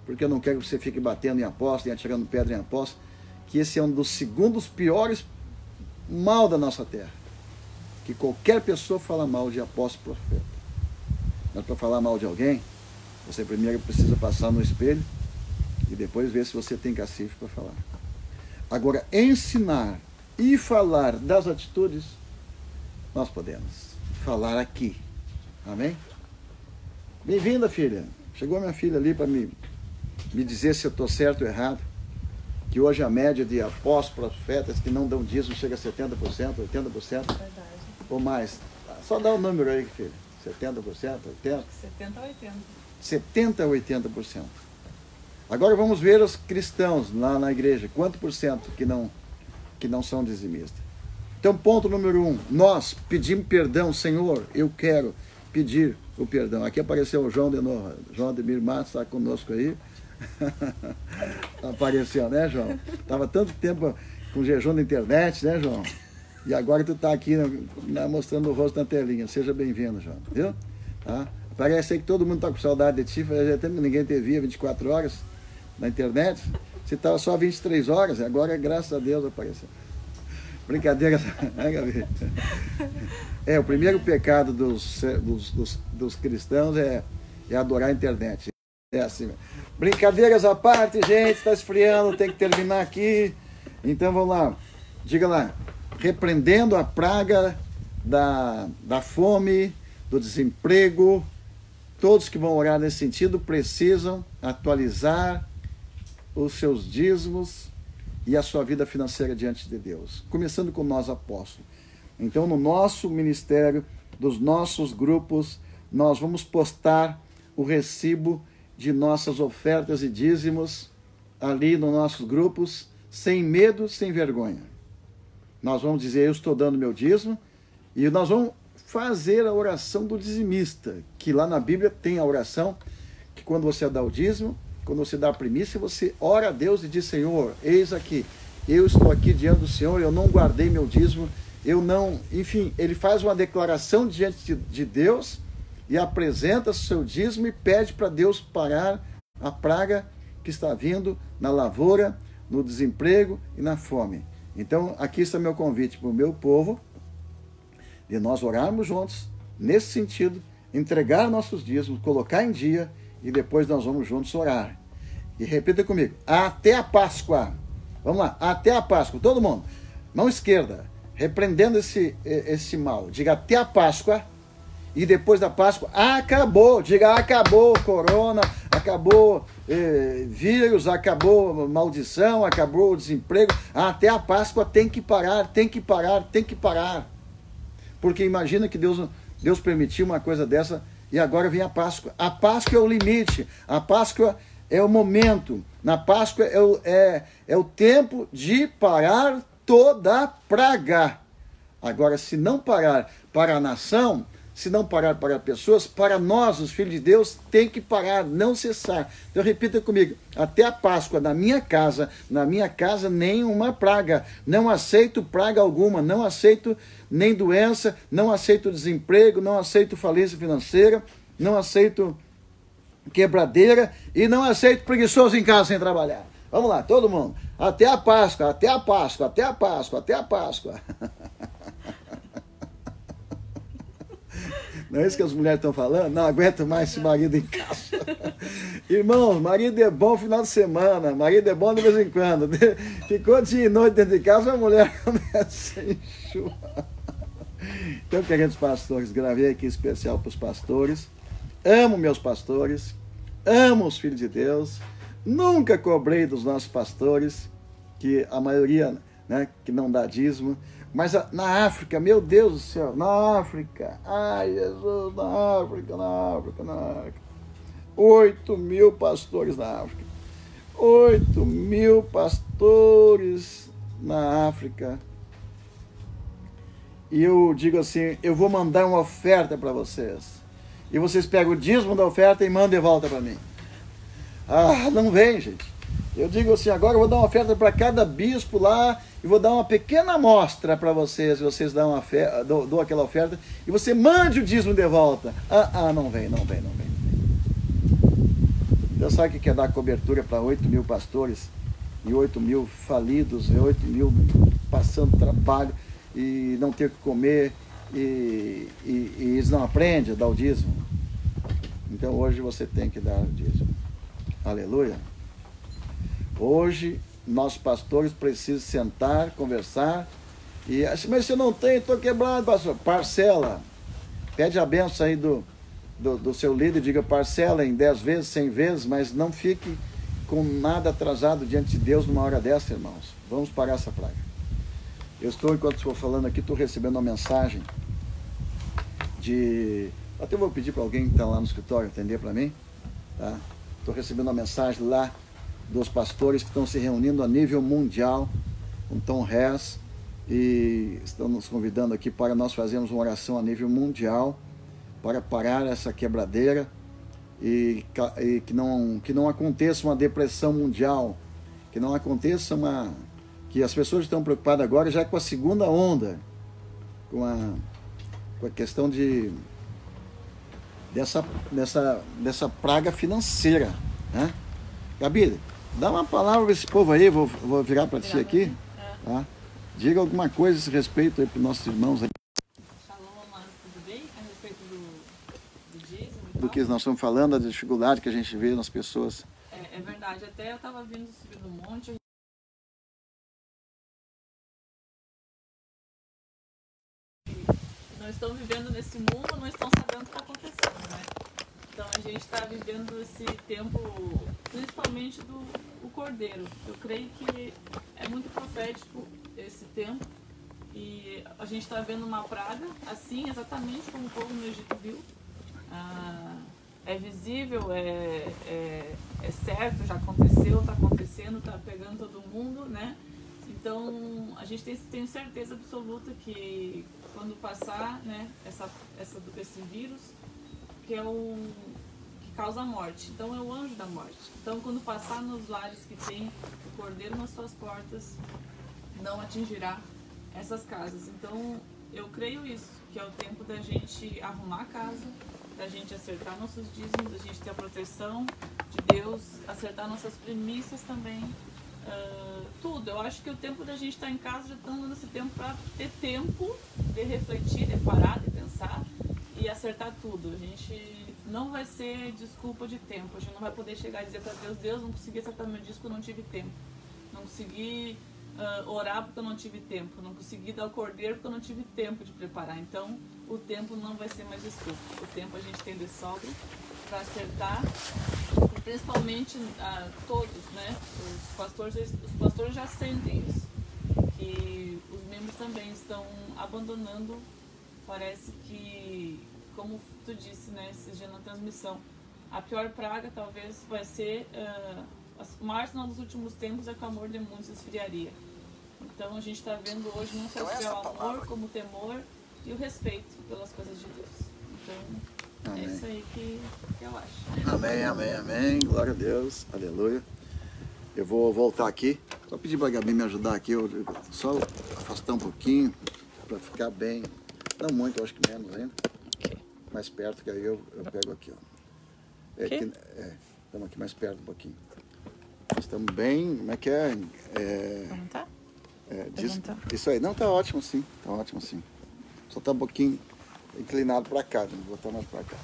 porque eu não quero que você fique batendo em apóstolo e atirando pedra em apóstolo, que esse é um dos segundos piores mal da nossa terra. Que qualquer pessoa fala mal de apóstolo profeta. Mas para falar mal de alguém, você primeiro precisa passar no espelho e depois ver se você tem cacife para falar. Agora, ensinar e falar das atitudes, nós podemos falar aqui. Amém? Bem-vinda, filha. Chegou minha filha ali para me, me dizer se eu estou certo ou errado. Que hoje a média de apóstolos, profetas que não dão dízimo chega a 70%, 80%. Verdade. Ou mais. Só dá o um número aí, filha. 70%, 80%? 70% a 80%. 70% a 80%. Agora vamos ver os cristãos lá na igreja. Quanto por cento que não, que não são dizimistas? Então, ponto número um. Nós pedimos perdão, Senhor, eu quero pedir o perdão. Aqui apareceu o João de novo. João Ademir Matos está conosco aí. [laughs] apareceu, né, João? Estava tanto tempo com jejum na internet, né, João? E agora tu está aqui né, mostrando o rosto na telinha. Seja bem-vindo, João. Viu? Tá? Parece aí que todo mundo está com saudade de ti. Que ninguém te via 24 horas na internet. Você estava só 23 horas, agora, graças a Deus, apareceu. Brincadeira, [laughs] né, Gabi? É, o primeiro pecado dos, dos, dos, dos cristãos é, é adorar a internet. É assim. Brincadeiras à parte, gente, está esfriando, tem que terminar aqui. Então vamos lá. Diga lá repreendendo a praga da, da fome, do desemprego. Todos que vão orar nesse sentido precisam atualizar os seus dízimos e a sua vida financeira diante de Deus. Começando com nós apóstolos. Então, no nosso ministério, dos nossos grupos, nós vamos postar o recibo de nossas ofertas e dízimos ali nos nossos grupos, sem medo, sem vergonha. Nós vamos dizer, eu estou dando meu dízimo, e nós vamos fazer a oração do dizimista, que lá na Bíblia tem a oração que quando você dá o dízimo, quando você dá a primícia, você ora a Deus e diz: Senhor, eis aqui, eu estou aqui diante do Senhor, eu não guardei meu dízimo, eu não. Enfim, ele faz uma declaração diante de, de Deus e apresenta seu dízimo e pede para Deus parar a praga que está vindo na lavoura, no desemprego e na fome. Então, aqui está meu convite para o meu povo, de nós orarmos juntos, nesse sentido, entregar nossos dízimos, colocar em dia e depois nós vamos juntos orar. E repita comigo: até a Páscoa. Vamos lá, até a Páscoa, todo mundo. Mão esquerda, repreendendo esse, esse mal. Diga até a Páscoa. E depois da Páscoa, acabou. Diga acabou corona, acabou eh, vírus, acabou maldição, acabou o desemprego. Até a Páscoa tem que parar, tem que parar, tem que parar. Porque imagina que Deus, Deus permitiu uma coisa dessa e agora vem a Páscoa. A Páscoa é o limite, a Páscoa é o momento, na Páscoa é o, é, é o tempo de parar toda praga. Agora, se não parar para a nação, se não parar para pessoas, para nós, os filhos de Deus, tem que parar, não cessar. Então repita comigo, até a Páscoa, na minha casa, na minha casa nenhuma praga. Não aceito praga alguma, não aceito nem doença, não aceito desemprego, não aceito falência financeira, não aceito quebradeira e não aceito preguiçoso em casa sem trabalhar. Vamos lá, todo mundo. Até a Páscoa, até a Páscoa, até a Páscoa, até a Páscoa. [laughs] Não é isso que as mulheres estão falando? Não aguento mais esse marido em casa. [laughs] Irmãos, marido é bom final de semana, marido é bom de vez em quando. [laughs] Ficou dia e noite dentro de casa, a mulher começa a enxugar. Então, queridos pastores, gravei aqui especial para os pastores. Amo meus pastores, amo os filhos de Deus. Nunca cobrei dos nossos pastores, que a maioria né, que não dá dízimo. Mas na África, meu Deus do céu, na África, ai Jesus, na África, na África, na África. Oito mil pastores na África. Oito mil pastores na África. E eu digo assim: eu vou mandar uma oferta para vocês. E vocês pegam o dízimo da oferta e mandam de volta para mim. Ah, não vem, gente. Eu digo assim, agora eu vou dar uma oferta para cada bispo lá e vou dar uma pequena amostra para vocês, vocês dão, uma oferta, dou, dou, aquela oferta e você mande o dízimo de volta. Ah, ah, não vem, não vem, não vem. Deus sabe que quer dar cobertura para 8 mil pastores e 8 mil falidos, e 8 mil passando trabalho e não ter o que comer e, e, e eles não aprendem a dar o dízimo. Então hoje você tem que dar o dízimo. Aleluia. Hoje, nossos pastores precisam sentar, conversar. E, mas se eu não tenho, estou quebrado, pastor. Parcela. Pede a benção aí do, do, do seu líder, diga parcela em 10 vezes, 100 vezes, mas não fique com nada atrasado diante de Deus numa hora dessa, irmãos. Vamos parar essa praga. Eu estou, enquanto estou falando aqui, estou recebendo uma mensagem de. Até vou pedir para alguém que está lá no escritório atender para mim. Tá? Estou recebendo uma mensagem lá dos pastores que estão se reunindo a nível mundial com Tom Hess e estão nos convidando aqui para nós fazermos uma oração a nível mundial para parar essa quebradeira e, e que, não, que não aconteça uma depressão mundial, que não aconteça uma. Que as pessoas estão preocupadas agora já com a segunda onda, com a, com a questão de dessa, dessa, dessa praga financeira. Né? Gabi, Dá uma palavra para esse povo aí, vou, vou virar para ti aqui. Tá? Diga alguma coisa a esse respeito aí para os nossos irmãos aí. Shalom, amados, tudo bem? A respeito do, do Do que nós estamos falando, da dificuldade que a gente vê nas pessoas. É, é verdade, até eu estava vindo subir no monte, não estão vivendo nesse mundo, não estão sabendo o que está acontecendo, né? Então a gente está vivendo esse tempo, principalmente do o Cordeiro. Eu creio que é muito profético esse tempo e a gente está vendo uma praga, assim, exatamente como o povo no Egito viu. Ah, é visível, é, é, é certo, já aconteceu, está acontecendo, está pegando todo mundo, né? Então a gente tem, tem certeza absoluta que quando passar né, essa, essa, esse vírus, que é o que causa a morte. Então é o anjo da morte. Então quando passar nos lares que tem o cordeiro nas suas portas, não atingirá essas casas. Então eu creio isso, que é o tempo da gente arrumar a casa, da gente acertar nossos dízimos, da gente ter a proteção de Deus, acertar nossas premissas também. Uh, tudo. Eu acho que o tempo da gente estar em casa já estamos dando esse tempo para ter tempo de refletir, de parar, de pensar e acertar tudo. A gente não vai ser desculpa de tempo. A gente não vai poder chegar e dizer para Deus, Deus, não consegui acertar meu disco, não tive tempo. Não consegui uh, orar porque eu não tive tempo. Não consegui dar o cordeiro porque eu não tive tempo de preparar. Então, o tempo não vai ser mais desculpa. O tempo a gente tem de sobra para acertar, principalmente uh, todos, né? Os pastores, os pastores já sentem isso. Que os membros também estão abandonando parece que, como tu disse, né, esses dias na transmissão, a pior praga talvez vai ser uh, o maior sinal dos últimos tempos é que o amor de muitos esfriaria. Então a gente está vendo hoje não só então, o amor, como o temor e o respeito pelas coisas de Deus. Então amém. é isso aí que, eu acho. Amém, amém, amém. Glória a Deus. Aleluia. Eu vou voltar aqui. Só pedir para a Gabi me ajudar aqui. Eu, só afastar um pouquinho para ficar bem não muito, acho que menos ainda. Okay. Mais perto, que aí eu, eu pego aqui, ó. É, okay. que, é, estamos aqui mais perto um pouquinho. Estamos bem, como é que é? é Como tá? É, diz, isso aí, não, tá ótimo sim, tá ótimo sim. Só tá um pouquinho inclinado para cá, vou botar mais para cá.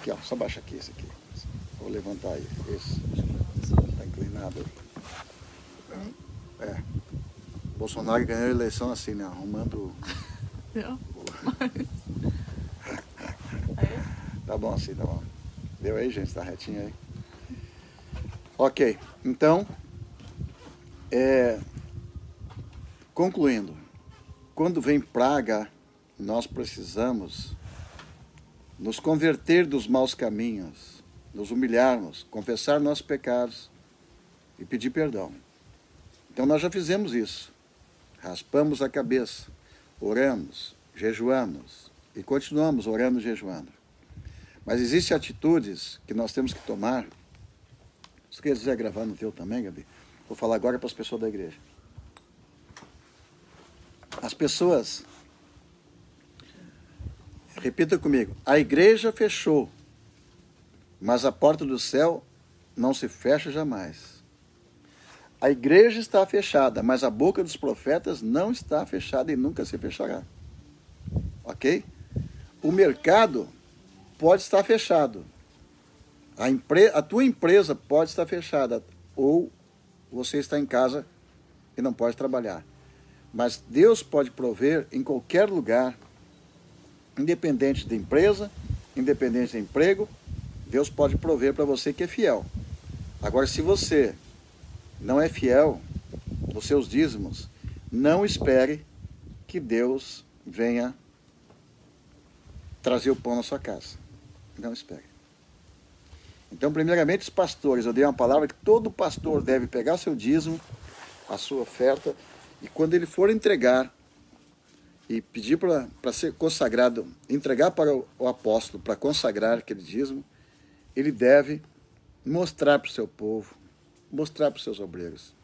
Aqui, ó, só baixa aqui esse aqui. Vou levantar aí, esse. Tá inclinado aí. É. Bolsonaro ganhou a eleição assim, né? Arrumando. [laughs] Não. [laughs] tá bom assim, tá bom. Deu aí, gente? Tá retinho aí? Ok, então, é, concluindo, quando vem praga, nós precisamos nos converter dos maus caminhos, nos humilharmos, confessar nossos pecados e pedir perdão. Então nós já fizemos isso. Raspamos a cabeça, oramos, jejuamos e continuamos orando e jejuando. Mas existem atitudes que nós temos que tomar Se quiser gravar no teu também, Gabi, vou falar agora para as pessoas da igreja. As pessoas, repita comigo, a igreja fechou, mas a porta do céu não se fecha jamais. A igreja está fechada, mas a boca dos profetas não está fechada e nunca se fechará. Ok? O mercado pode estar fechado. A, empre... a tua empresa pode estar fechada. Ou você está em casa e não pode trabalhar. Mas Deus pode prover em qualquer lugar, independente da empresa, independente do emprego, Deus pode prover para você que é fiel. Agora, se você não é fiel nos seus dízimos, não espere que Deus venha trazer o pão na sua casa. Não espere. Então, primeiramente, os pastores, eu dei uma palavra que todo pastor deve pegar seu dízimo, a sua oferta, e quando ele for entregar e pedir para ser consagrado, entregar para o, o apóstolo para consagrar aquele dízimo, ele deve mostrar para o seu povo, mostrar para os seus obreiros.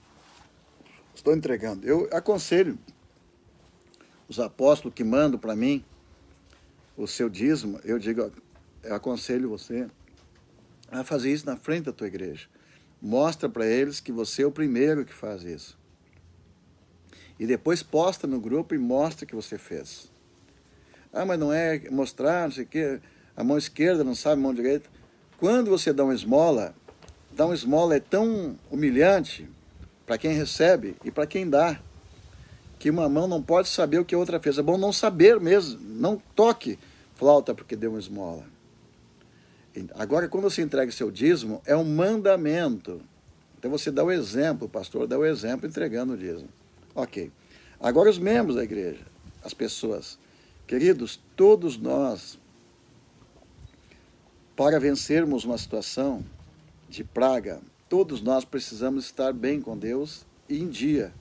Estou entregando. Eu aconselho os apóstolos que mandam para mim o seu dízimo, eu digo, eu aconselho você a fazer isso na frente da tua igreja. Mostra para eles que você é o primeiro que faz isso. E depois posta no grupo e mostra que você fez. Ah, mas não é mostrar, não sei o quê. A mão esquerda não sabe a mão direita. Quando você dá uma esmola, dar uma esmola é tão humilhante para quem recebe e para quem dá, que uma mão não pode saber o que a outra fez. É bom não saber mesmo, não toque flauta porque deu uma esmola. Agora, quando você entrega seu dízimo, é um mandamento. Então você dá o exemplo, o pastor dá o exemplo entregando o dízimo. Ok. Agora os membros da igreja, as pessoas. Queridos, todos nós, para vencermos uma situação de praga, todos nós precisamos estar bem com Deus e em dia.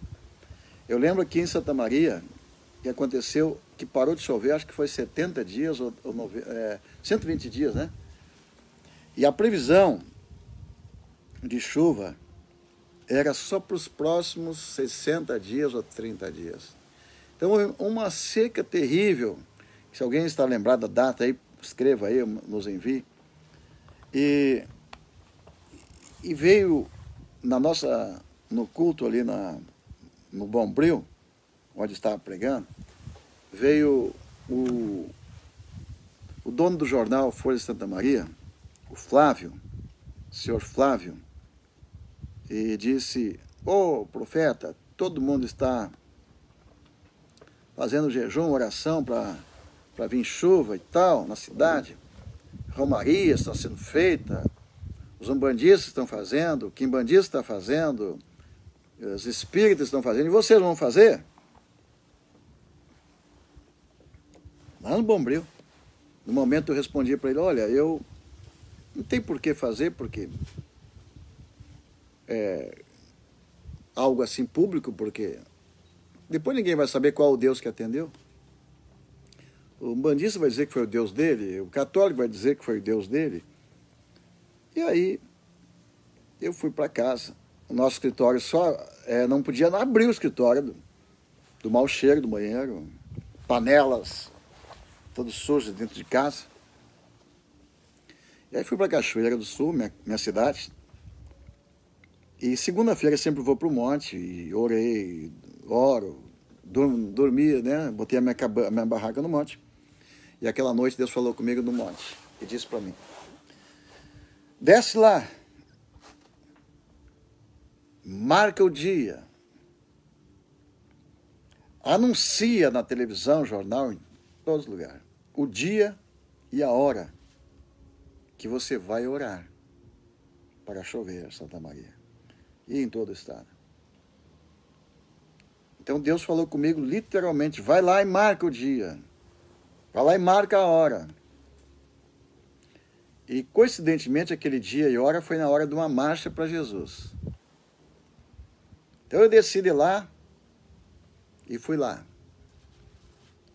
Eu lembro aqui em Santa Maria que aconteceu que parou de chover, acho que foi 70 dias ou, ou é, 120 dias, né? E a previsão de chuva era só para os próximos 60 dias ou 30 dias. Então, uma seca terrível. Se alguém está lembrado da data aí, escreva aí, nos envie. E e veio na nossa, no culto ali na, no Bombril, onde estava pregando, veio o, o dono do jornal Folha de Santa Maria, o Flávio, o senhor Flávio, e disse, ô oh, profeta, todo mundo está fazendo jejum, oração para vir chuva e tal na cidade. Romaria está sendo feita, os umbandistas estão fazendo, o quimbandista está fazendo, os espíritas estão fazendo, e vocês vão fazer? Lá no Bombril. No momento eu respondi para ele, olha, eu não tem por que fazer, porque é algo assim público, porque depois ninguém vai saber qual o Deus que atendeu. O bandista vai dizer que foi o Deus dele, o católico vai dizer que foi o Deus dele. E aí eu fui para casa. O nosso escritório só é, não podia abrir o escritório do, do mau cheiro do banheiro, panelas todas sujas dentro de casa. E aí fui para Cachoeira do Sul, minha, minha cidade. E segunda-feira sempre vou para o monte e orei, oro, dormia, né? Botei a minha, a minha barraca no monte. E aquela noite Deus falou comigo no monte e disse para mim: Desce lá. Marca o dia. Anuncia na televisão, jornal, em todos os lugares, o dia e a hora que você vai orar para chover Santa Maria e em todo o estado. Então Deus falou comigo literalmente: vai lá e marca o dia, vai lá e marca a hora. E coincidentemente, aquele dia e hora foi na hora de uma marcha para Jesus. Então eu decidi lá e fui lá.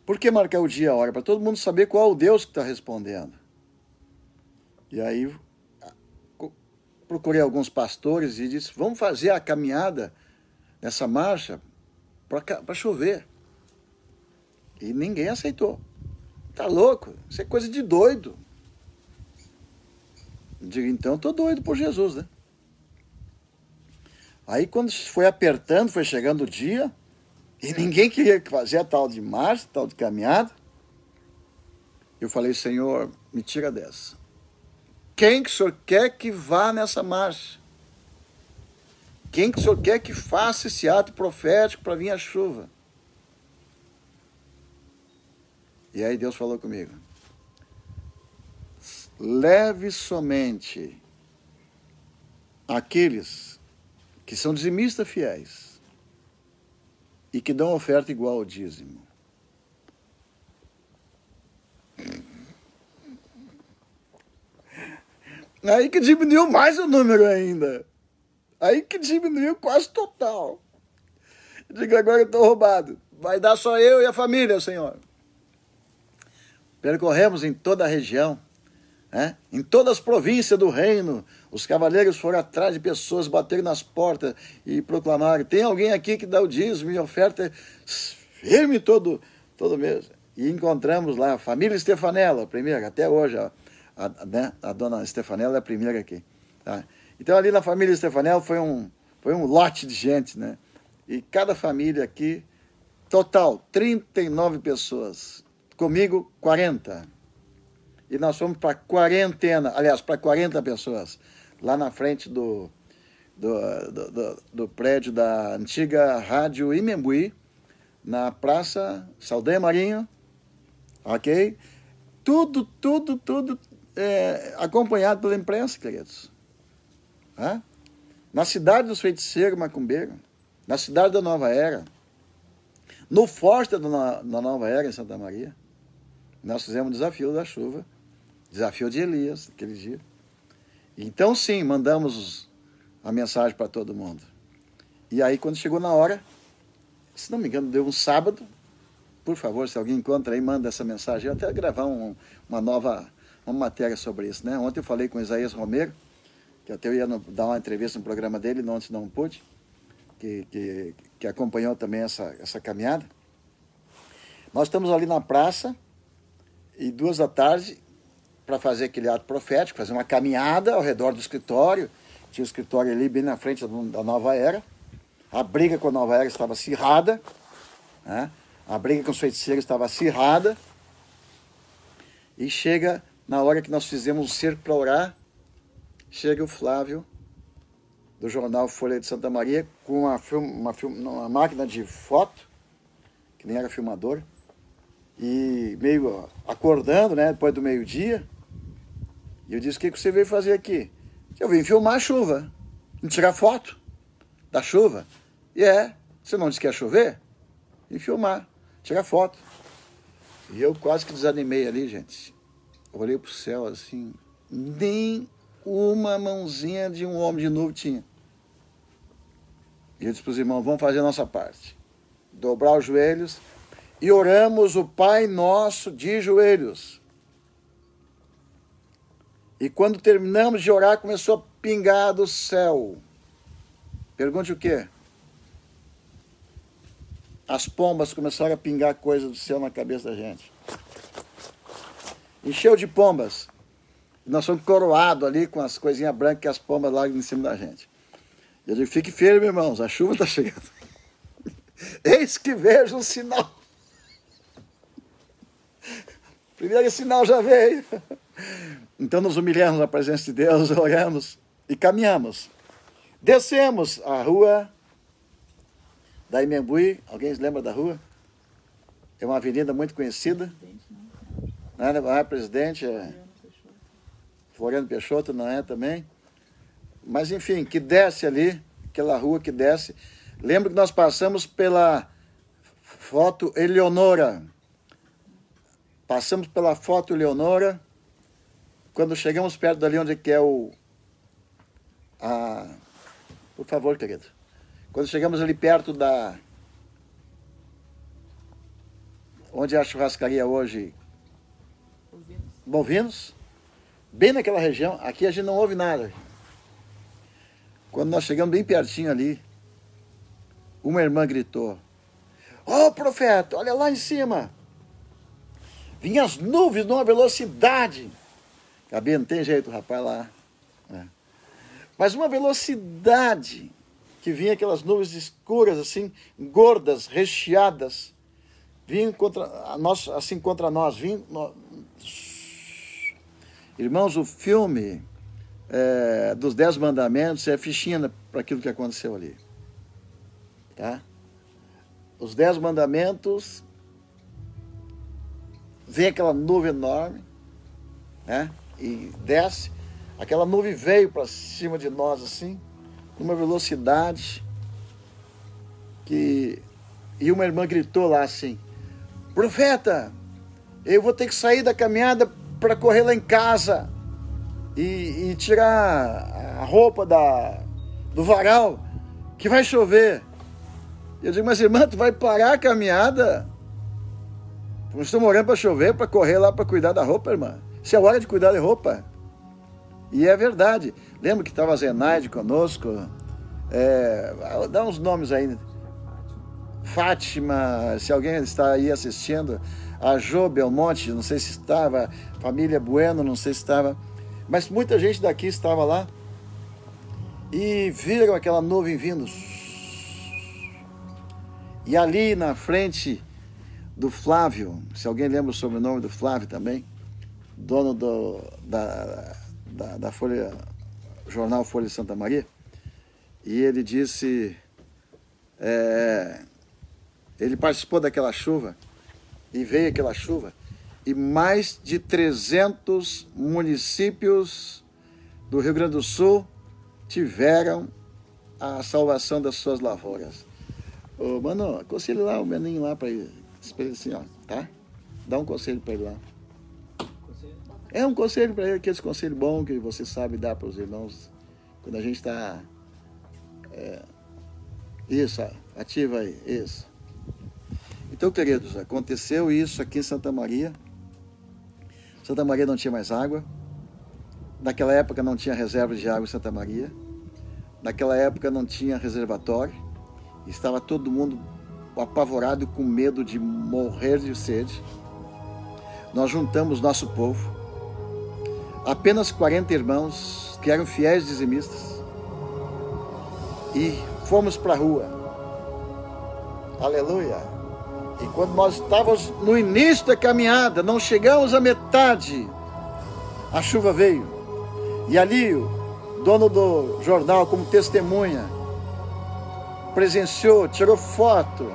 Por que marcar o dia e a hora? Para todo mundo saber qual o Deus que está respondendo. E aí, procurei alguns pastores e disse: vamos fazer a caminhada nessa marcha para chover. E ninguém aceitou. Tá louco? Isso é coisa de doido. Digo, então tô doido por Jesus, né? Aí quando foi apertando, foi chegando o dia, e ninguém queria fazer a tal de marcha, tal de caminhada, eu falei, Senhor, me tira dessa. Quem que o Senhor quer que vá nessa marcha? Quem que o Senhor quer que faça esse ato profético para vir a chuva? E aí Deus falou comigo: leve somente aqueles que são dizimistas fiéis e que dão oferta igual ao dízimo. Aí que diminuiu mais o número ainda. Aí que diminuiu quase total. Diga agora eu estou roubado. Vai dar só eu e a família, Senhor. Percorremos em toda a região, né? em todas as províncias do reino. Os cavaleiros foram atrás de pessoas, bateram nas portas e proclamaram: tem alguém aqui que dá o dízimo e oferta firme todo, todo mês. E encontramos lá a família Stefanella, primeiro, até hoje. Ó a, né, a dona Stefanella é a primeira aqui. Tá? Então, ali na família Stefanella foi um, foi um lote de gente, né? E cada família aqui, total, 39 pessoas. Comigo, 40. E nós fomos para quarentena, aliás, para 40 pessoas, lá na frente do, do, do, do, do prédio da antiga Rádio Imembuí, na Praça Saldanha Marinho, ok? Tudo, tudo, tudo é, acompanhado pela imprensa, queridos. Hã? Na cidade dos feiticeiros macumbeiros, na cidade da Nova Era, no forte da, da Nova Era, em Santa Maria, nós fizemos o desafio da chuva, desafio de Elias, aquele dia. Então, sim, mandamos a mensagem para todo mundo. E aí, quando chegou na hora, se não me engano, deu um sábado. Por favor, se alguém encontra aí, manda essa mensagem. Eu até gravar um, uma nova uma matéria sobre isso. Né? Ontem eu falei com o Isaías Romero, que até eu ia no, dar uma entrevista no programa dele, ontem não pude, que, que, que acompanhou também essa, essa caminhada. Nós estamos ali na praça, e duas da tarde, para fazer aquele ato profético, fazer uma caminhada ao redor do escritório. Tinha o escritório ali bem na frente da nova era. A briga com a nova era estava acirrada. Né? A briga com os feiticeiros estava acirrada. E chega na hora que nós fizemos o cerco para orar, chega o Flávio, do jornal Folha de Santa Maria, com uma, film, uma, film, uma máquina de foto, que nem era filmador, e meio acordando, né, depois do meio-dia. E eu disse: O que, que você veio fazer aqui? Eu vim filmar a chuva, tirar foto da chuva. E é, você não disse que ia chover? E filmar, tirar foto. E eu quase que desanimei ali, gente olhei para o céu assim, nem uma mãozinha de um homem de novo tinha. E eu disse para os irmãos: vamos fazer a nossa parte. Dobrar os joelhos e oramos o Pai Nosso de joelhos. E quando terminamos de orar, começou a pingar do céu. Pergunte o quê? As pombas começaram a pingar coisa do céu na cabeça da gente encheu de pombas. Nós fomos coroados ali com as coisinhas brancas e as pombas lá em cima da gente. Eu digo, fique firme, irmãos, a chuva está chegando. [laughs] Eis que vejo um sinal. [laughs] Primeiro sinal já veio. [laughs] Então nos humilhamos na presença de Deus, oramos e caminhamos. Descemos a rua da Imembuí. Alguém se lembra da rua? É uma avenida muito conhecida. Não é, não é presidente, é. Floriano Peixoto não é também. Mas enfim, que desce ali, aquela rua que desce. Lembro que nós passamos pela foto Eleonora. Passamos pela foto Eleonora. Quando chegamos perto dali onde que é o. A, por favor, querido. Quando chegamos ali perto da. Onde é a churrascaria hoje, bovinos, bem naquela região. Aqui a gente não ouve nada. Quando nós chegamos bem pertinho ali, uma irmã gritou: Ô oh, profeta, olha lá em cima! Vinha as nuvens numa velocidade. Cabia, não tem jeito, rapaz, lá. É. Mas uma velocidade que vinha aquelas nuvens escuras, assim, gordas, recheadas, vinham contra nós, assim contra nós. Vinham, Irmãos, o filme é, dos Dez Mandamentos é fichinha para aquilo que aconteceu ali. Tá? Os Dez Mandamentos, vem aquela nuvem enorme, né? E desce. Aquela nuvem veio para cima de nós assim, numa velocidade que. E uma irmã gritou lá assim: Profeta, eu vou ter que sair da caminhada para correr lá em casa e, e, tirar a roupa da, do varal, que vai chover. Eu digo, mas irmã, tu vai parar a caminhada? Nós estamos orando para chover, para correr lá para cuidar da roupa, irmã. Isso é hora de cuidar da roupa. E é verdade. Lembra que estava a Zenaide conosco? É, dá uns nomes aí. Fátima, se alguém está aí assistindo, a Jô Belmonte, não sei se estava, família Bueno, não sei se estava, mas muita gente daqui estava lá e viram aquela nuvem vindo. E ali na frente do Flávio, se alguém lembra o sobrenome do Flávio também, dono do, da, da, da Folha, jornal Folha de Santa Maria, e ele disse, é, ele participou daquela chuva, e veio aquela chuva, e mais de 300 municípios do Rio Grande do Sul tiveram a salvação das suas lavouras. Ô, mano, aconselho lá o menino lá para ele, assim, ó, tá? Dá um conselho para ele lá. É um conselho para ele, aquele conselho bom que você sabe dar para os irmãos quando a gente está. É, isso, ativa aí, isso. Então, queridos, aconteceu isso aqui em Santa Maria. Santa Maria não tinha mais água. Naquela época não tinha reserva de água em Santa Maria. Naquela época não tinha reservatório. Estava todo mundo apavorado com medo de morrer de sede. Nós juntamos nosso povo. Apenas 40 irmãos que eram fiéis dizimistas. E fomos para a rua. Aleluia. E quando nós estávamos no início da caminhada, não chegamos à metade, a chuva veio. E ali o dono do jornal, como testemunha, presenciou, tirou foto.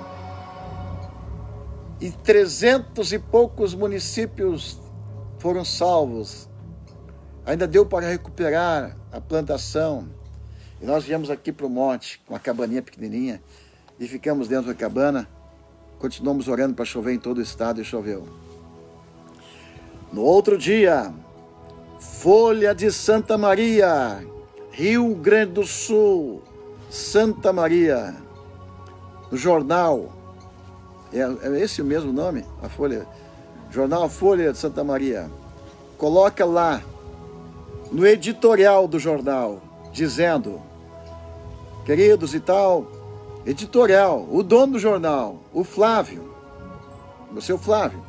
E trezentos e poucos municípios foram salvos. Ainda deu para recuperar a plantação. E nós viemos aqui para o monte, com uma cabaninha pequenininha, e ficamos dentro da cabana Continuamos orando para chover em todo o estado e choveu. No outro dia, Folha de Santa Maria, Rio Grande do Sul, Santa Maria, no jornal, é, é esse o mesmo nome? A Folha? Jornal Folha de Santa Maria. Coloca lá, no editorial do jornal, dizendo, queridos e tal, editorial, o dono do jornal, o Flávio, o seu Flávio,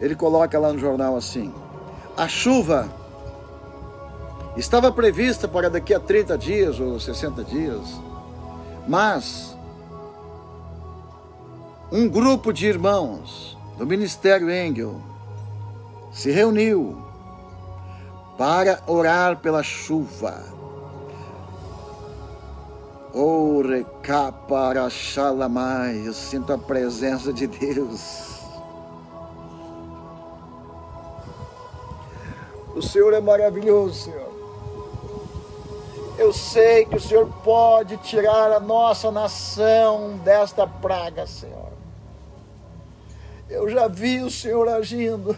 ele coloca lá no jornal assim: a chuva estava prevista para daqui a 30 dias ou 60 dias, mas um grupo de irmãos do Ministério Engel se reuniu para orar pela chuva Ore para Shalamai, eu sinto a presença de Deus. O Senhor é maravilhoso, Senhor. Eu sei que o Senhor pode tirar a nossa nação desta praga, Senhor. Eu já vi o Senhor agindo.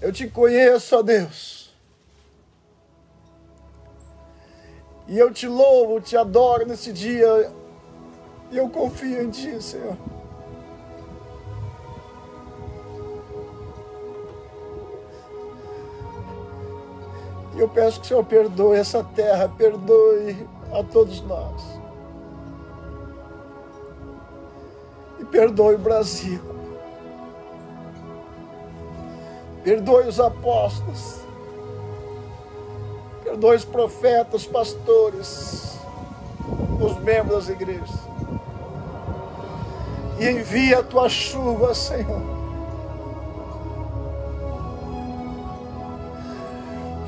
Eu te conheço, ó Deus. E eu te louvo, te adoro nesse dia. E eu confio em Ti, Senhor. E eu peço que o Senhor perdoe essa terra, perdoe a todos nós. E perdoe o Brasil. Perdoe os apóstolos. Os profetas, pastores, os membros das igrejas. E envia a tua chuva, Senhor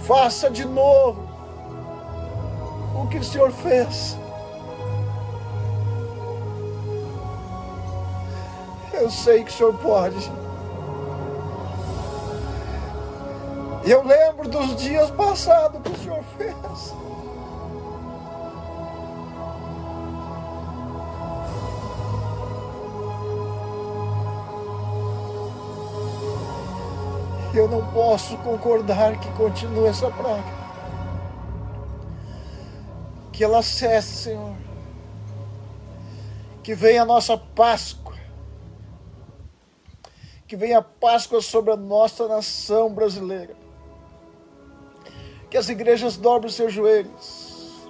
Faça de novo o que o Senhor fez. Eu sei que o Senhor pode. Eu lembro dos dias passados que o Senhor fez. eu não posso concordar que continue essa praga. Que ela cesse, Senhor. Que venha a nossa Páscoa. Que venha a Páscoa sobre a nossa nação brasileira. Que as igrejas dobrem os seus joelhos.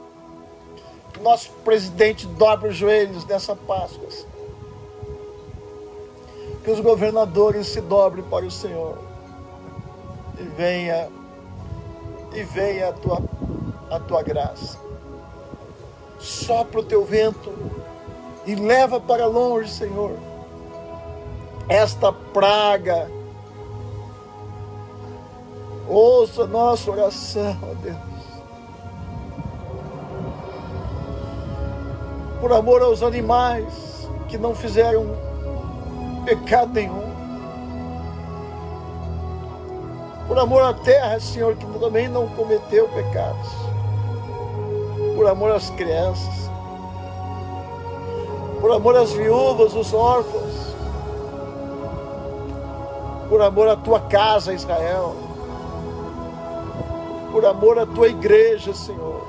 Que nosso presidente dobre os joelhos nessa Páscoa. Que os governadores se dobrem para o Senhor e venha e venha a tua, a tua graça. Sopra o teu vento e leva para longe, Senhor, esta praga. Ouça nossa oração, ó Deus. Por amor aos animais que não fizeram pecado nenhum Por amor à terra, Senhor, que também não cometeu pecados. Por amor às crianças. Por amor às viúvas, os órfãos. Por amor à tua casa, Israel. Por amor à tua igreja, Senhor.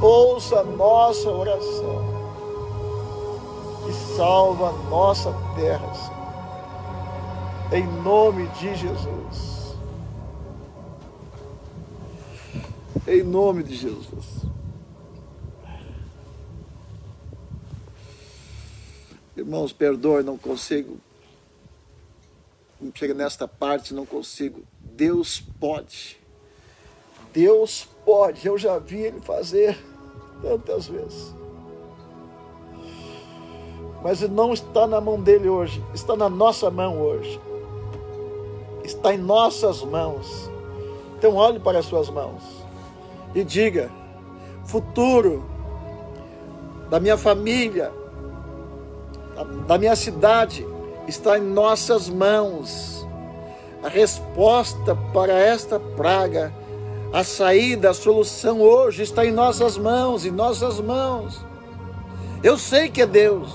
Ouça a nossa oração. E salva a nossa terra, Senhor. Em nome de Jesus. Em nome de Jesus. Irmãos, perdoe, não consigo. Chega nesta parte, não consigo. Deus pode. Deus pode. Eu já vi Ele fazer tantas vezes. Mas não está na mão dele hoje, está na nossa mão hoje. Está em nossas mãos. Então olhe para as suas mãos e diga: futuro da minha família, da minha cidade, está em nossas mãos. A resposta para esta praga, a saída, a solução hoje está em nossas mãos, em nossas mãos. Eu sei que é Deus,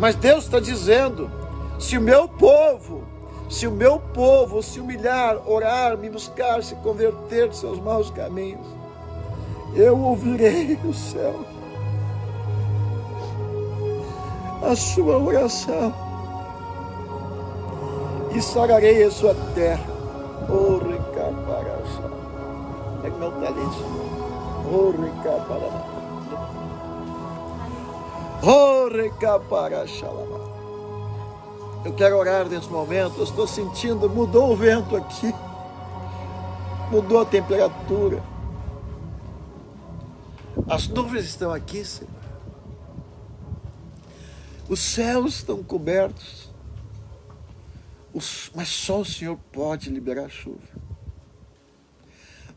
mas Deus está dizendo: se o meu povo, se o meu povo se humilhar, orar, me buscar, se converter de seus maus caminhos, eu ouvirei [laughs] o céu, a sua oração e sararei a sua terra. Oh, recaparachá. É que não está ali. Recaparachá. Oh, recaparachá. Eu quero orar nesse momento. Eu estou sentindo, mudou o vento aqui, mudou a temperatura. As nuvens estão aqui, Senhor. Os céus estão cobertos. mas só o Senhor pode liberar chuva.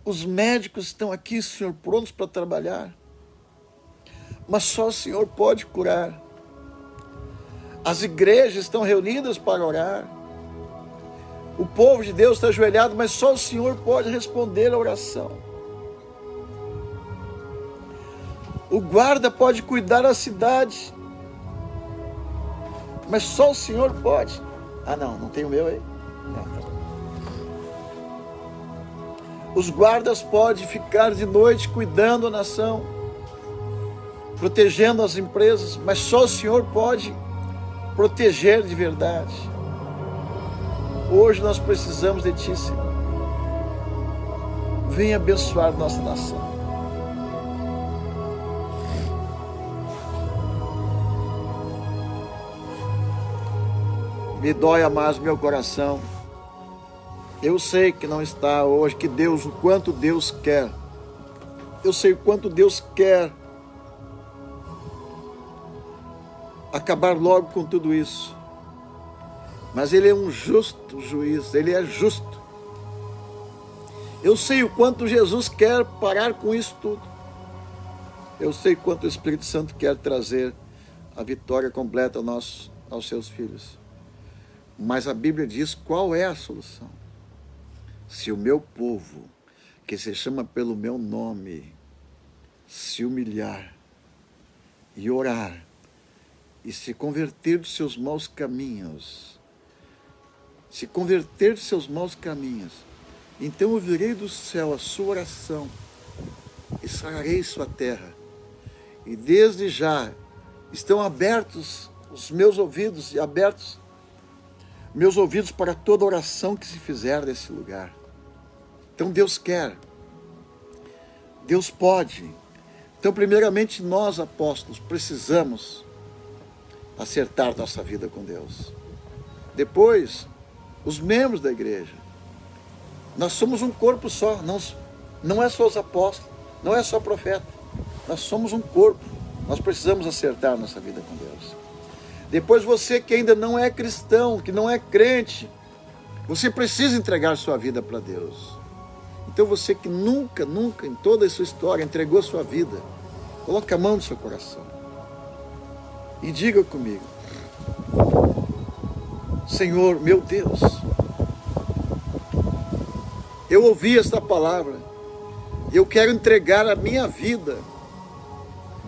Os médicos estão aqui, Senhor, prontos para trabalhar. Mas só o Senhor pode curar. As igrejas estão reunidas para orar. O povo de Deus está ajoelhado, mas só o Senhor pode responder a oração. O guarda pode cuidar da cidade, mas só o Senhor pode. Ah, não, não tem o meu aí? Não, tá. Os guardas podem ficar de noite cuidando da nação, protegendo as empresas, mas só o Senhor pode proteger de verdade. Hoje nós precisamos de Ti, Senhor. venha abençoar nossa nação. Me dói mais meu coração. Eu sei que não está hoje, que Deus, o quanto Deus quer. Eu sei o quanto Deus quer acabar logo com tudo isso. Mas Ele é um justo juiz, Ele é justo. Eu sei o quanto Jesus quer parar com isso tudo. Eu sei o quanto o Espírito Santo quer trazer a vitória completa aos, nossos, aos seus filhos. Mas a Bíblia diz qual é a solução. Se o meu povo, que se chama pelo meu nome, se humilhar e orar e se converter dos seus maus caminhos, se converter dos seus maus caminhos, então ouvirei do céu a sua oração e sararei sua terra. E desde já estão abertos os meus ouvidos e abertos meus ouvidos para toda oração que se fizer nesse lugar. Então Deus quer, Deus pode. Então, primeiramente, nós apóstolos precisamos acertar nossa vida com Deus. Depois, os membros da igreja. Nós somos um corpo só, não, não é só os apóstolos, não é só profeta. Nós somos um corpo. Nós precisamos acertar nossa vida com Deus. Depois você que ainda não é cristão, que não é crente, você precisa entregar sua vida para Deus. Então você que nunca, nunca em toda a sua história entregou sua vida, coloque a mão no seu coração e diga comigo: Senhor, meu Deus, eu ouvi esta palavra, eu quero entregar a minha vida,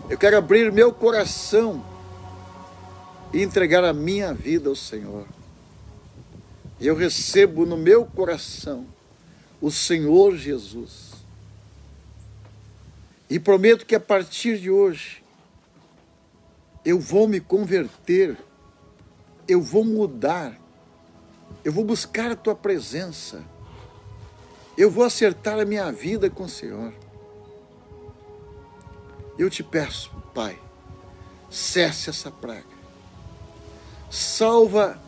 eu quero abrir meu coração e entregar a minha vida ao Senhor. Eu recebo no meu coração o Senhor Jesus. E prometo que a partir de hoje eu vou me converter, eu vou mudar, eu vou buscar a tua presença, eu vou acertar a minha vida com o Senhor. Eu te peço, Pai, cesse essa praga, salva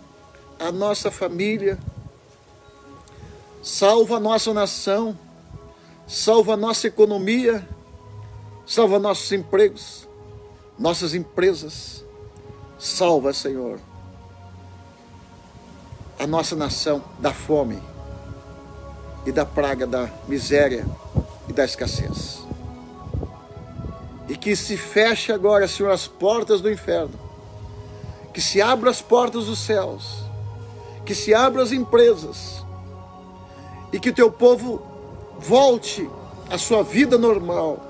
a nossa família, salva a nossa nação, salva a nossa economia, salva nossos empregos nossas empresas. Salva, Senhor, a nossa nação da fome e da praga da miséria e da escassez. E que se feche agora, Senhor, as portas do inferno. Que se abra as portas dos céus. Que se abra as empresas. E que o teu povo volte à sua vida normal.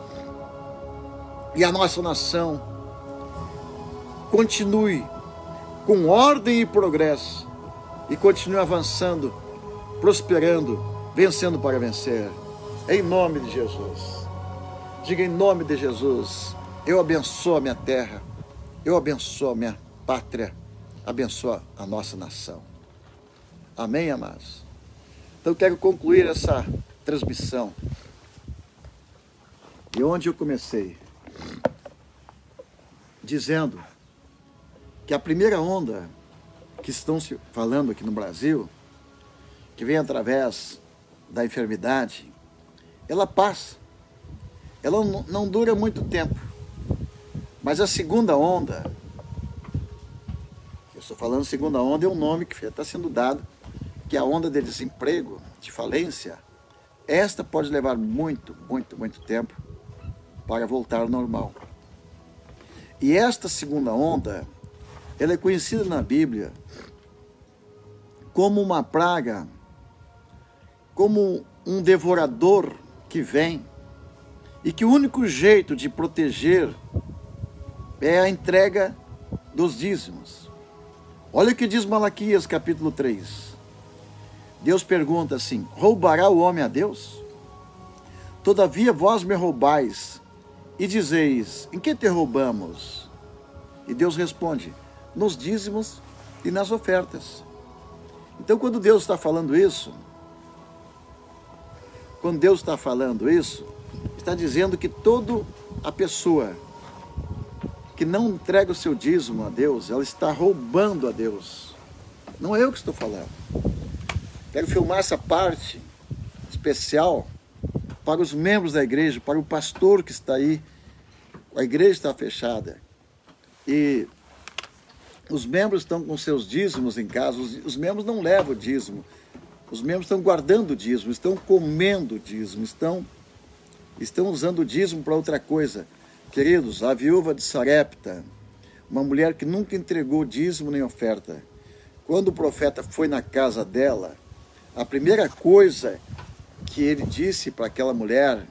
E a nossa nação continue com ordem e progresso e continue avançando, prosperando, vencendo para vencer. Em nome de Jesus. Diga em nome de Jesus. Eu abençoo a minha terra. Eu abençoo a minha pátria. Abençoa a nossa nação. Amém, amados? Então, quero concluir essa transmissão. E onde eu comecei? Dizendo que a primeira onda que estão se falando aqui no Brasil, que vem através da enfermidade, ela passa. Ela não dura muito tempo. Mas a segunda onda, estou falando segunda onda, é um nome que está sendo dado, que a onda de desemprego, de falência. Esta pode levar muito, muito, muito tempo para voltar ao normal. E esta segunda onda, ela é conhecida na Bíblia como uma praga, como um devorador que vem e que o único jeito de proteger é a entrega dos dízimos. Olha o que diz Malaquias capítulo 3. Deus pergunta assim: Roubará o homem a Deus? Todavia vós me roubais e dizeis: Em que te roubamos? E Deus responde: nos dízimos e nas ofertas. Então, quando Deus está falando isso, quando Deus está falando isso, está dizendo que toda a pessoa que não entrega o seu dízimo a Deus, ela está roubando a Deus. Não é eu que estou falando. Quero filmar essa parte especial para os membros da igreja, para o pastor que está aí. A igreja está fechada. E os membros estão com seus dízimos em casa, os, os membros não levam o dízimo. Os membros estão guardando o dízimo, estão comendo o dízimo, estão, estão usando o dízimo para outra coisa. Queridos, a viúva de Sarepta, uma mulher que nunca entregou dízimo nem oferta, quando o profeta foi na casa dela, a primeira coisa que ele disse para aquela mulher,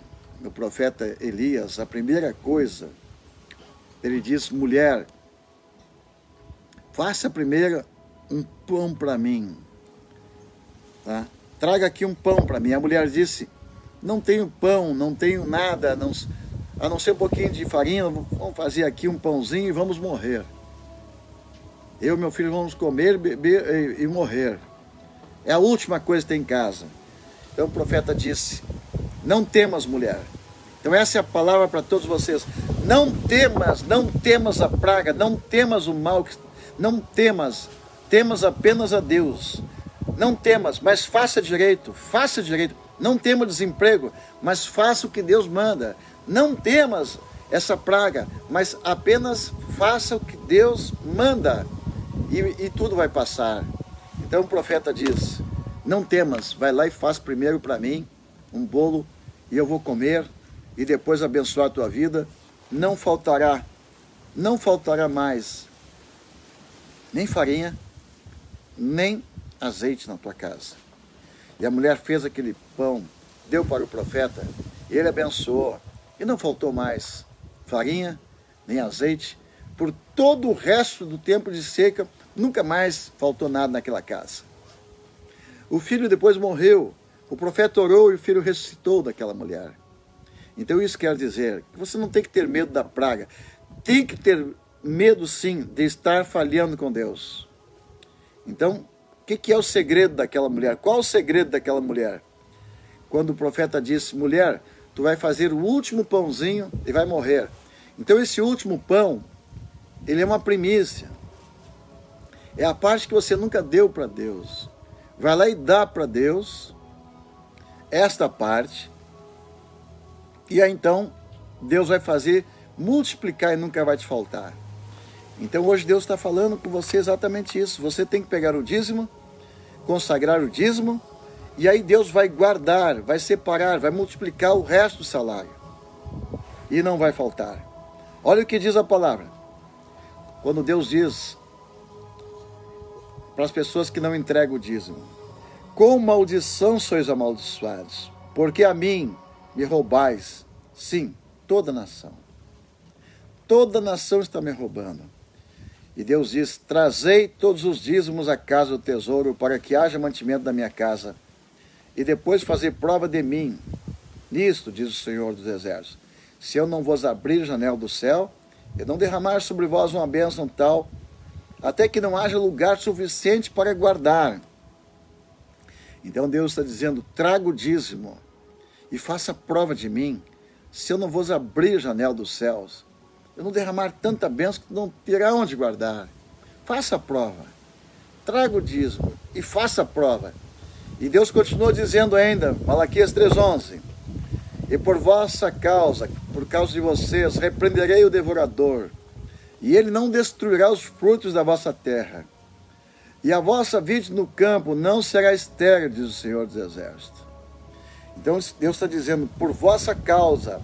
o profeta Elias, a primeira coisa, ele disse: mulher, faça primeiro um pão para mim. Tá? Traga aqui um pão para mim. A mulher disse: não tenho pão, não tenho nada, não, a não ser um pouquinho de farinha, vamos fazer aqui um pãozinho e vamos morrer. Eu e meu filho vamos comer, beber e, morrer. É a última coisa que tem em casa. Então o profeta disse: Não temas, mulher. Então essa é a palavra para todos vocês. Não temas, não temas a praga, não temas o mal, não temas, temas apenas a Deus. Não temas, mas faça direito, faça direito. Não tema desemprego, mas faça o que Deus manda. Não temas essa praga, mas apenas faça o que Deus manda e, e tudo vai passar. Então o profeta diz: Não temas, vai lá e faz primeiro para mim um bolo e eu vou comer e depois abençoar a tua vida. Não faltará, não faltará mais nem farinha, nem azeite na tua casa. E a mulher fez aquele pão, deu para o profeta, ele abençoou. E não faltou mais farinha, nem azeite. Por todo o resto do tempo de seca, nunca mais faltou nada naquela casa. O filho depois morreu. O profeta orou e o filho ressuscitou daquela mulher. Então isso quer dizer que você não tem que ter medo da praga. Tem que ter medo sim de estar falhando com Deus. Então, o que, que é o segredo daquela mulher? Qual o segredo daquela mulher? Quando o profeta disse, mulher, tu vai fazer o último pãozinho e vai morrer. Então esse último pão, ele é uma primícia. É a parte que você nunca deu para Deus. Vai lá e dá para Deus esta parte. E aí então Deus vai fazer multiplicar e nunca vai te faltar. Então hoje Deus está falando com você exatamente isso. Você tem que pegar o dízimo, consagrar o dízimo e aí Deus vai guardar, vai separar, vai multiplicar o resto do salário. E não vai faltar. Olha o que diz a palavra. Quando Deus diz para as pessoas que não entregam o dízimo: Com maldição sois amaldiçoados, porque a mim me roubais, sim, toda nação. Toda nação está me roubando. E Deus diz: Trazei todos os dízimos à casa do tesouro, para que haja mantimento da minha casa e depois fazer prova de mim. Nisto, diz o Senhor dos Exércitos, se eu não vos abrir a janela do céu e não derramar sobre vós uma bênção tal, até que não haja lugar suficiente para guardar. Então Deus está dizendo: traga o dízimo e faça prova de mim, se eu não vos abrir a janela dos céus, eu não derramar tanta bênção que não terá onde guardar. Faça a prova, traga o dízimo e faça a prova e Deus continuou dizendo ainda, Malaquias 3,11: E por vossa causa, por causa de vocês, repreenderei o devorador, e ele não destruirá os frutos da vossa terra. E a vossa vida no campo não será estéril, diz o Senhor dos Exércitos. Então Deus está dizendo, por vossa causa,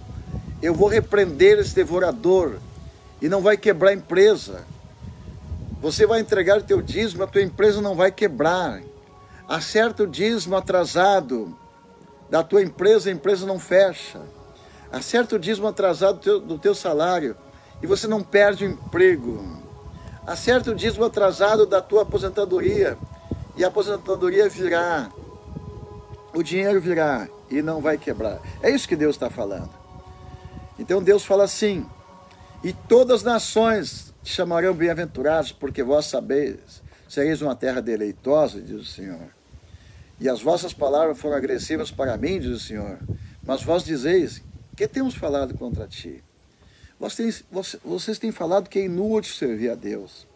eu vou repreender esse devorador, e não vai quebrar a empresa. Você vai entregar o teu dízimo, a tua empresa não vai quebrar Acerta o dízimo atrasado da tua empresa, a empresa não fecha. Acerta o dízimo atrasado do teu, salário e você não perde o emprego. Acerta o dízimo atrasado da tua aposentadoria e a aposentadoria virá. O dinheiro virá e não vai quebrar. É isso que Deus está falando. Então Deus fala assim: E todas as nações te chamarão bem-aventurados, porque vós sabeis, sereis uma terra deleitosa, diz o Senhor. E as vossas palavras foram agressivas para mim, diz o Senhor. Mas vós dizeis: Que temos falado contra ti? Vocês, vocês têm falado que é inútil servir a Deus.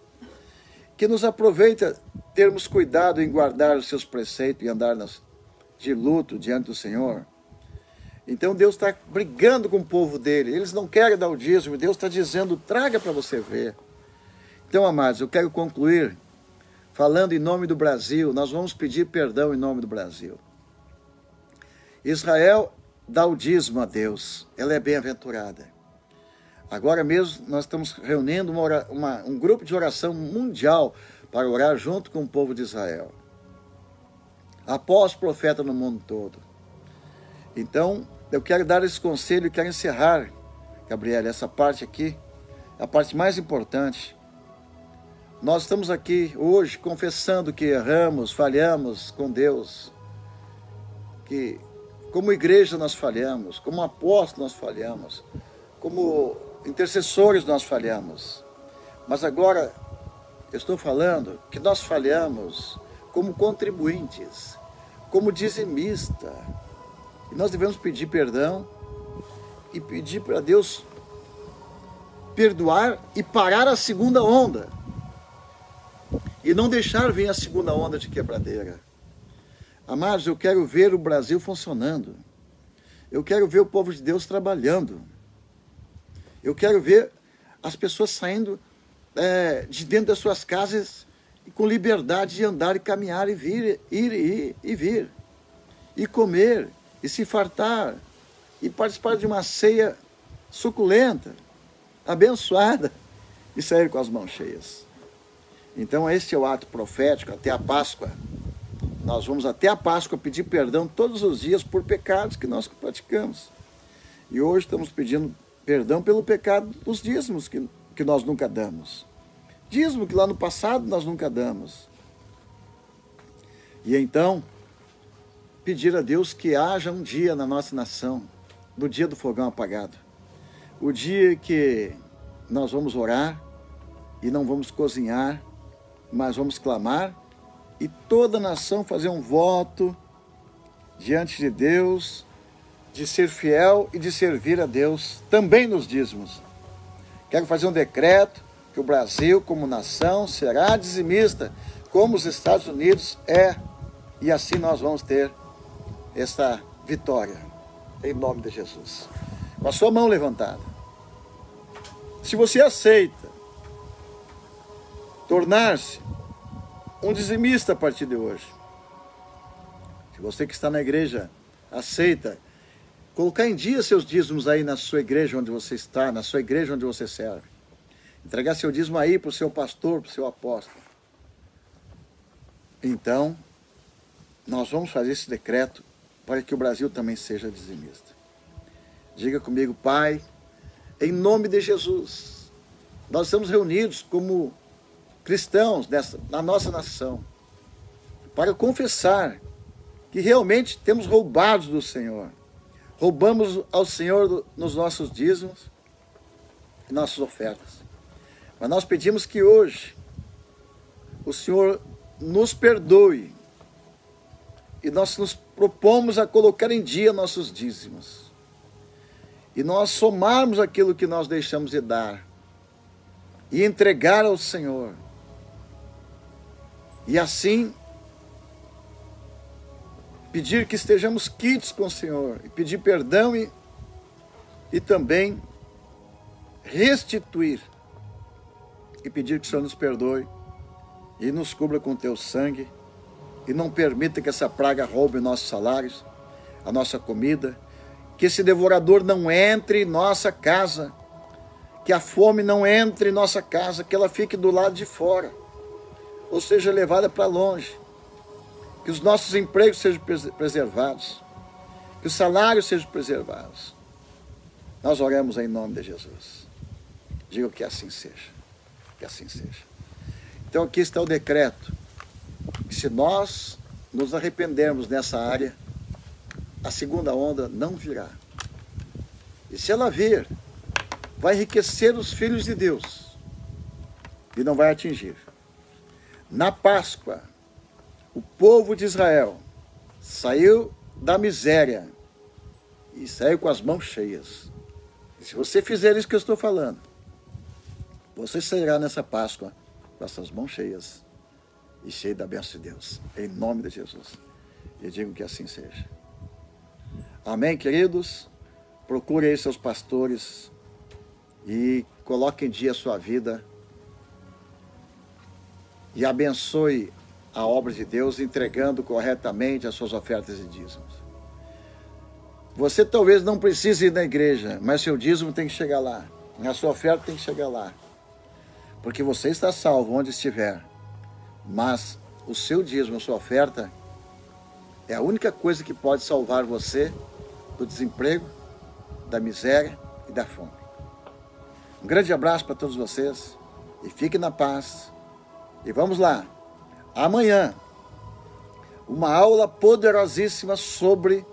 Que nos aproveita termos cuidado em guardar os seus preceitos e andar de luto diante do Senhor. Então Deus está brigando com o povo dele. Eles não querem dar o dízimo. Deus está dizendo: traga para você ver. Então, amados, eu quero concluir falando em nome do Brasil. Nós vamos pedir perdão em nome do Brasil. Israel dá o dízimo a Deus. Ela é bem-aventurada. Agora mesmo nós estamos reunindo uma, uma, um grupo de oração mundial para orar junto com o povo de Israel. Após profeta no mundo todo. Então, eu quero dar esse conselho e quero encerrar, Gabriel, essa parte aqui, a parte mais importante. Nós estamos aqui hoje confessando que erramos, falhamos com Deus, que como igreja nós falhamos, como apóstolo nós falhamos, como intercessores nós falhamos. Mas agora eu estou falando que nós falhamos como contribuintes, como dizimista. E nós devemos pedir perdão e pedir para Deus perdoar e parar a segunda onda. E não deixar vir a segunda onda de quebradeira. Amados, eu quero ver o Brasil funcionando. Eu quero ver o povo de Deus trabalhando. Eu quero ver as pessoas saindo é, de dentro das suas casas com liberdade de andar e caminhar e vir, ir, ir e vir. E comer, e se fartar, e participar de uma ceia suculenta, abençoada, [laughs] e sair com as mãos cheias. Então, esse é o ato profético até a Páscoa. Nós vamos até a Páscoa pedir perdão todos os dias por pecados que nós praticamos. E hoje estamos pedindo perdão pelo pecado dos dízimos que, que nós nunca damos. Dízimo que lá no passado nós nunca damos. E então, pedir a Deus que haja um dia na nossa nação, do dia do fogão apagado. O dia que nós vamos orar e não vamos cozinhar, mas vamos clamar e toda nação fazer um voto diante de Deus de ser fiel e de servir a Deus também nos dízimos. Quero fazer um decreto que o Brasil, como nação, será dizimista, como os Estados Unidos é, e assim nós vamos ter esta vitória, em nome de Jesus. Com a sua mão levantada. Se você aceita tornar-se um dizimista a partir de hoje, se você que está na igreja aceita Colocar em dia seus dízimos aí na sua igreja onde você está, na sua igreja onde você serve. Entregar seu dízimo aí para o seu pastor, para o seu apóstolo. Então, nós vamos fazer esse decreto para que o Brasil também seja dizimista. Diga comigo, Pai, em nome de Jesus, nós estamos reunidos como cristãos nessa, na nossa nação para confessar que realmente temos roubado do Senhor roubamos ao Senhor nos nossos dízimos e nossas ofertas. Mas nós pedimos que hoje o Senhor nos perdoe e nós nos propomos a colocar em dia nossos dízimos e nós somarmos aquilo que nós deixamos de dar e entregar ao Senhor. E assim pedir que estejamos quites com o Senhor e pedir perdão e, e também restituir e pedir que o Senhor nos perdoe e nos cubra com teu sangue e não permita que essa praga roube nossos salários, a nossa comida, que esse devorador não entre em nossa casa, que a fome não entre em nossa casa, que ela fique do lado de fora, ou seja, levada para longe que os nossos empregos sejam preservados, que os salários sejam preservados. Nós oramos em nome de Jesus. Digo que assim seja. Que assim seja. Então aqui está o decreto. Que se nós nos arrependermos nessa área, a segunda onda não virá. E se ela vir, vai enriquecer os filhos de Deus e não vai atingir. Na Páscoa, o povo de Israel saiu da miséria e saiu com as mãos cheias. Se você fizer isso que eu estou falando, você sairá nessa Páscoa com as suas mãos cheias e cheio da bênção de Deus. Em nome de Jesus. E digo que assim seja. Amém, queridos? Procure aí seus pastores e coloque em dia a sua vida e abençoe a obra de Deus entregando corretamente as suas ofertas e dízimos. Você talvez não precise ir na igreja, mas seu dízimo tem que chegar lá. A sua oferta tem que chegar lá. Porque você está salvo onde estiver. Mas o seu dízimo, a sua oferta, é a única coisa que pode salvar você do desemprego, da miséria e da fome. Um grande abraço para todos vocês e fiquem na paz. E vamos lá. Amanhã, uma aula poderosíssima sobre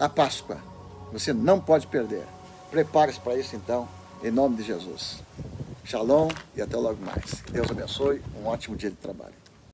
a Páscoa. Você não pode perder. Prepare-se para isso então, em nome de Jesus. Shalom e até logo mais. Deus abençoe. Um ótimo dia de trabalho.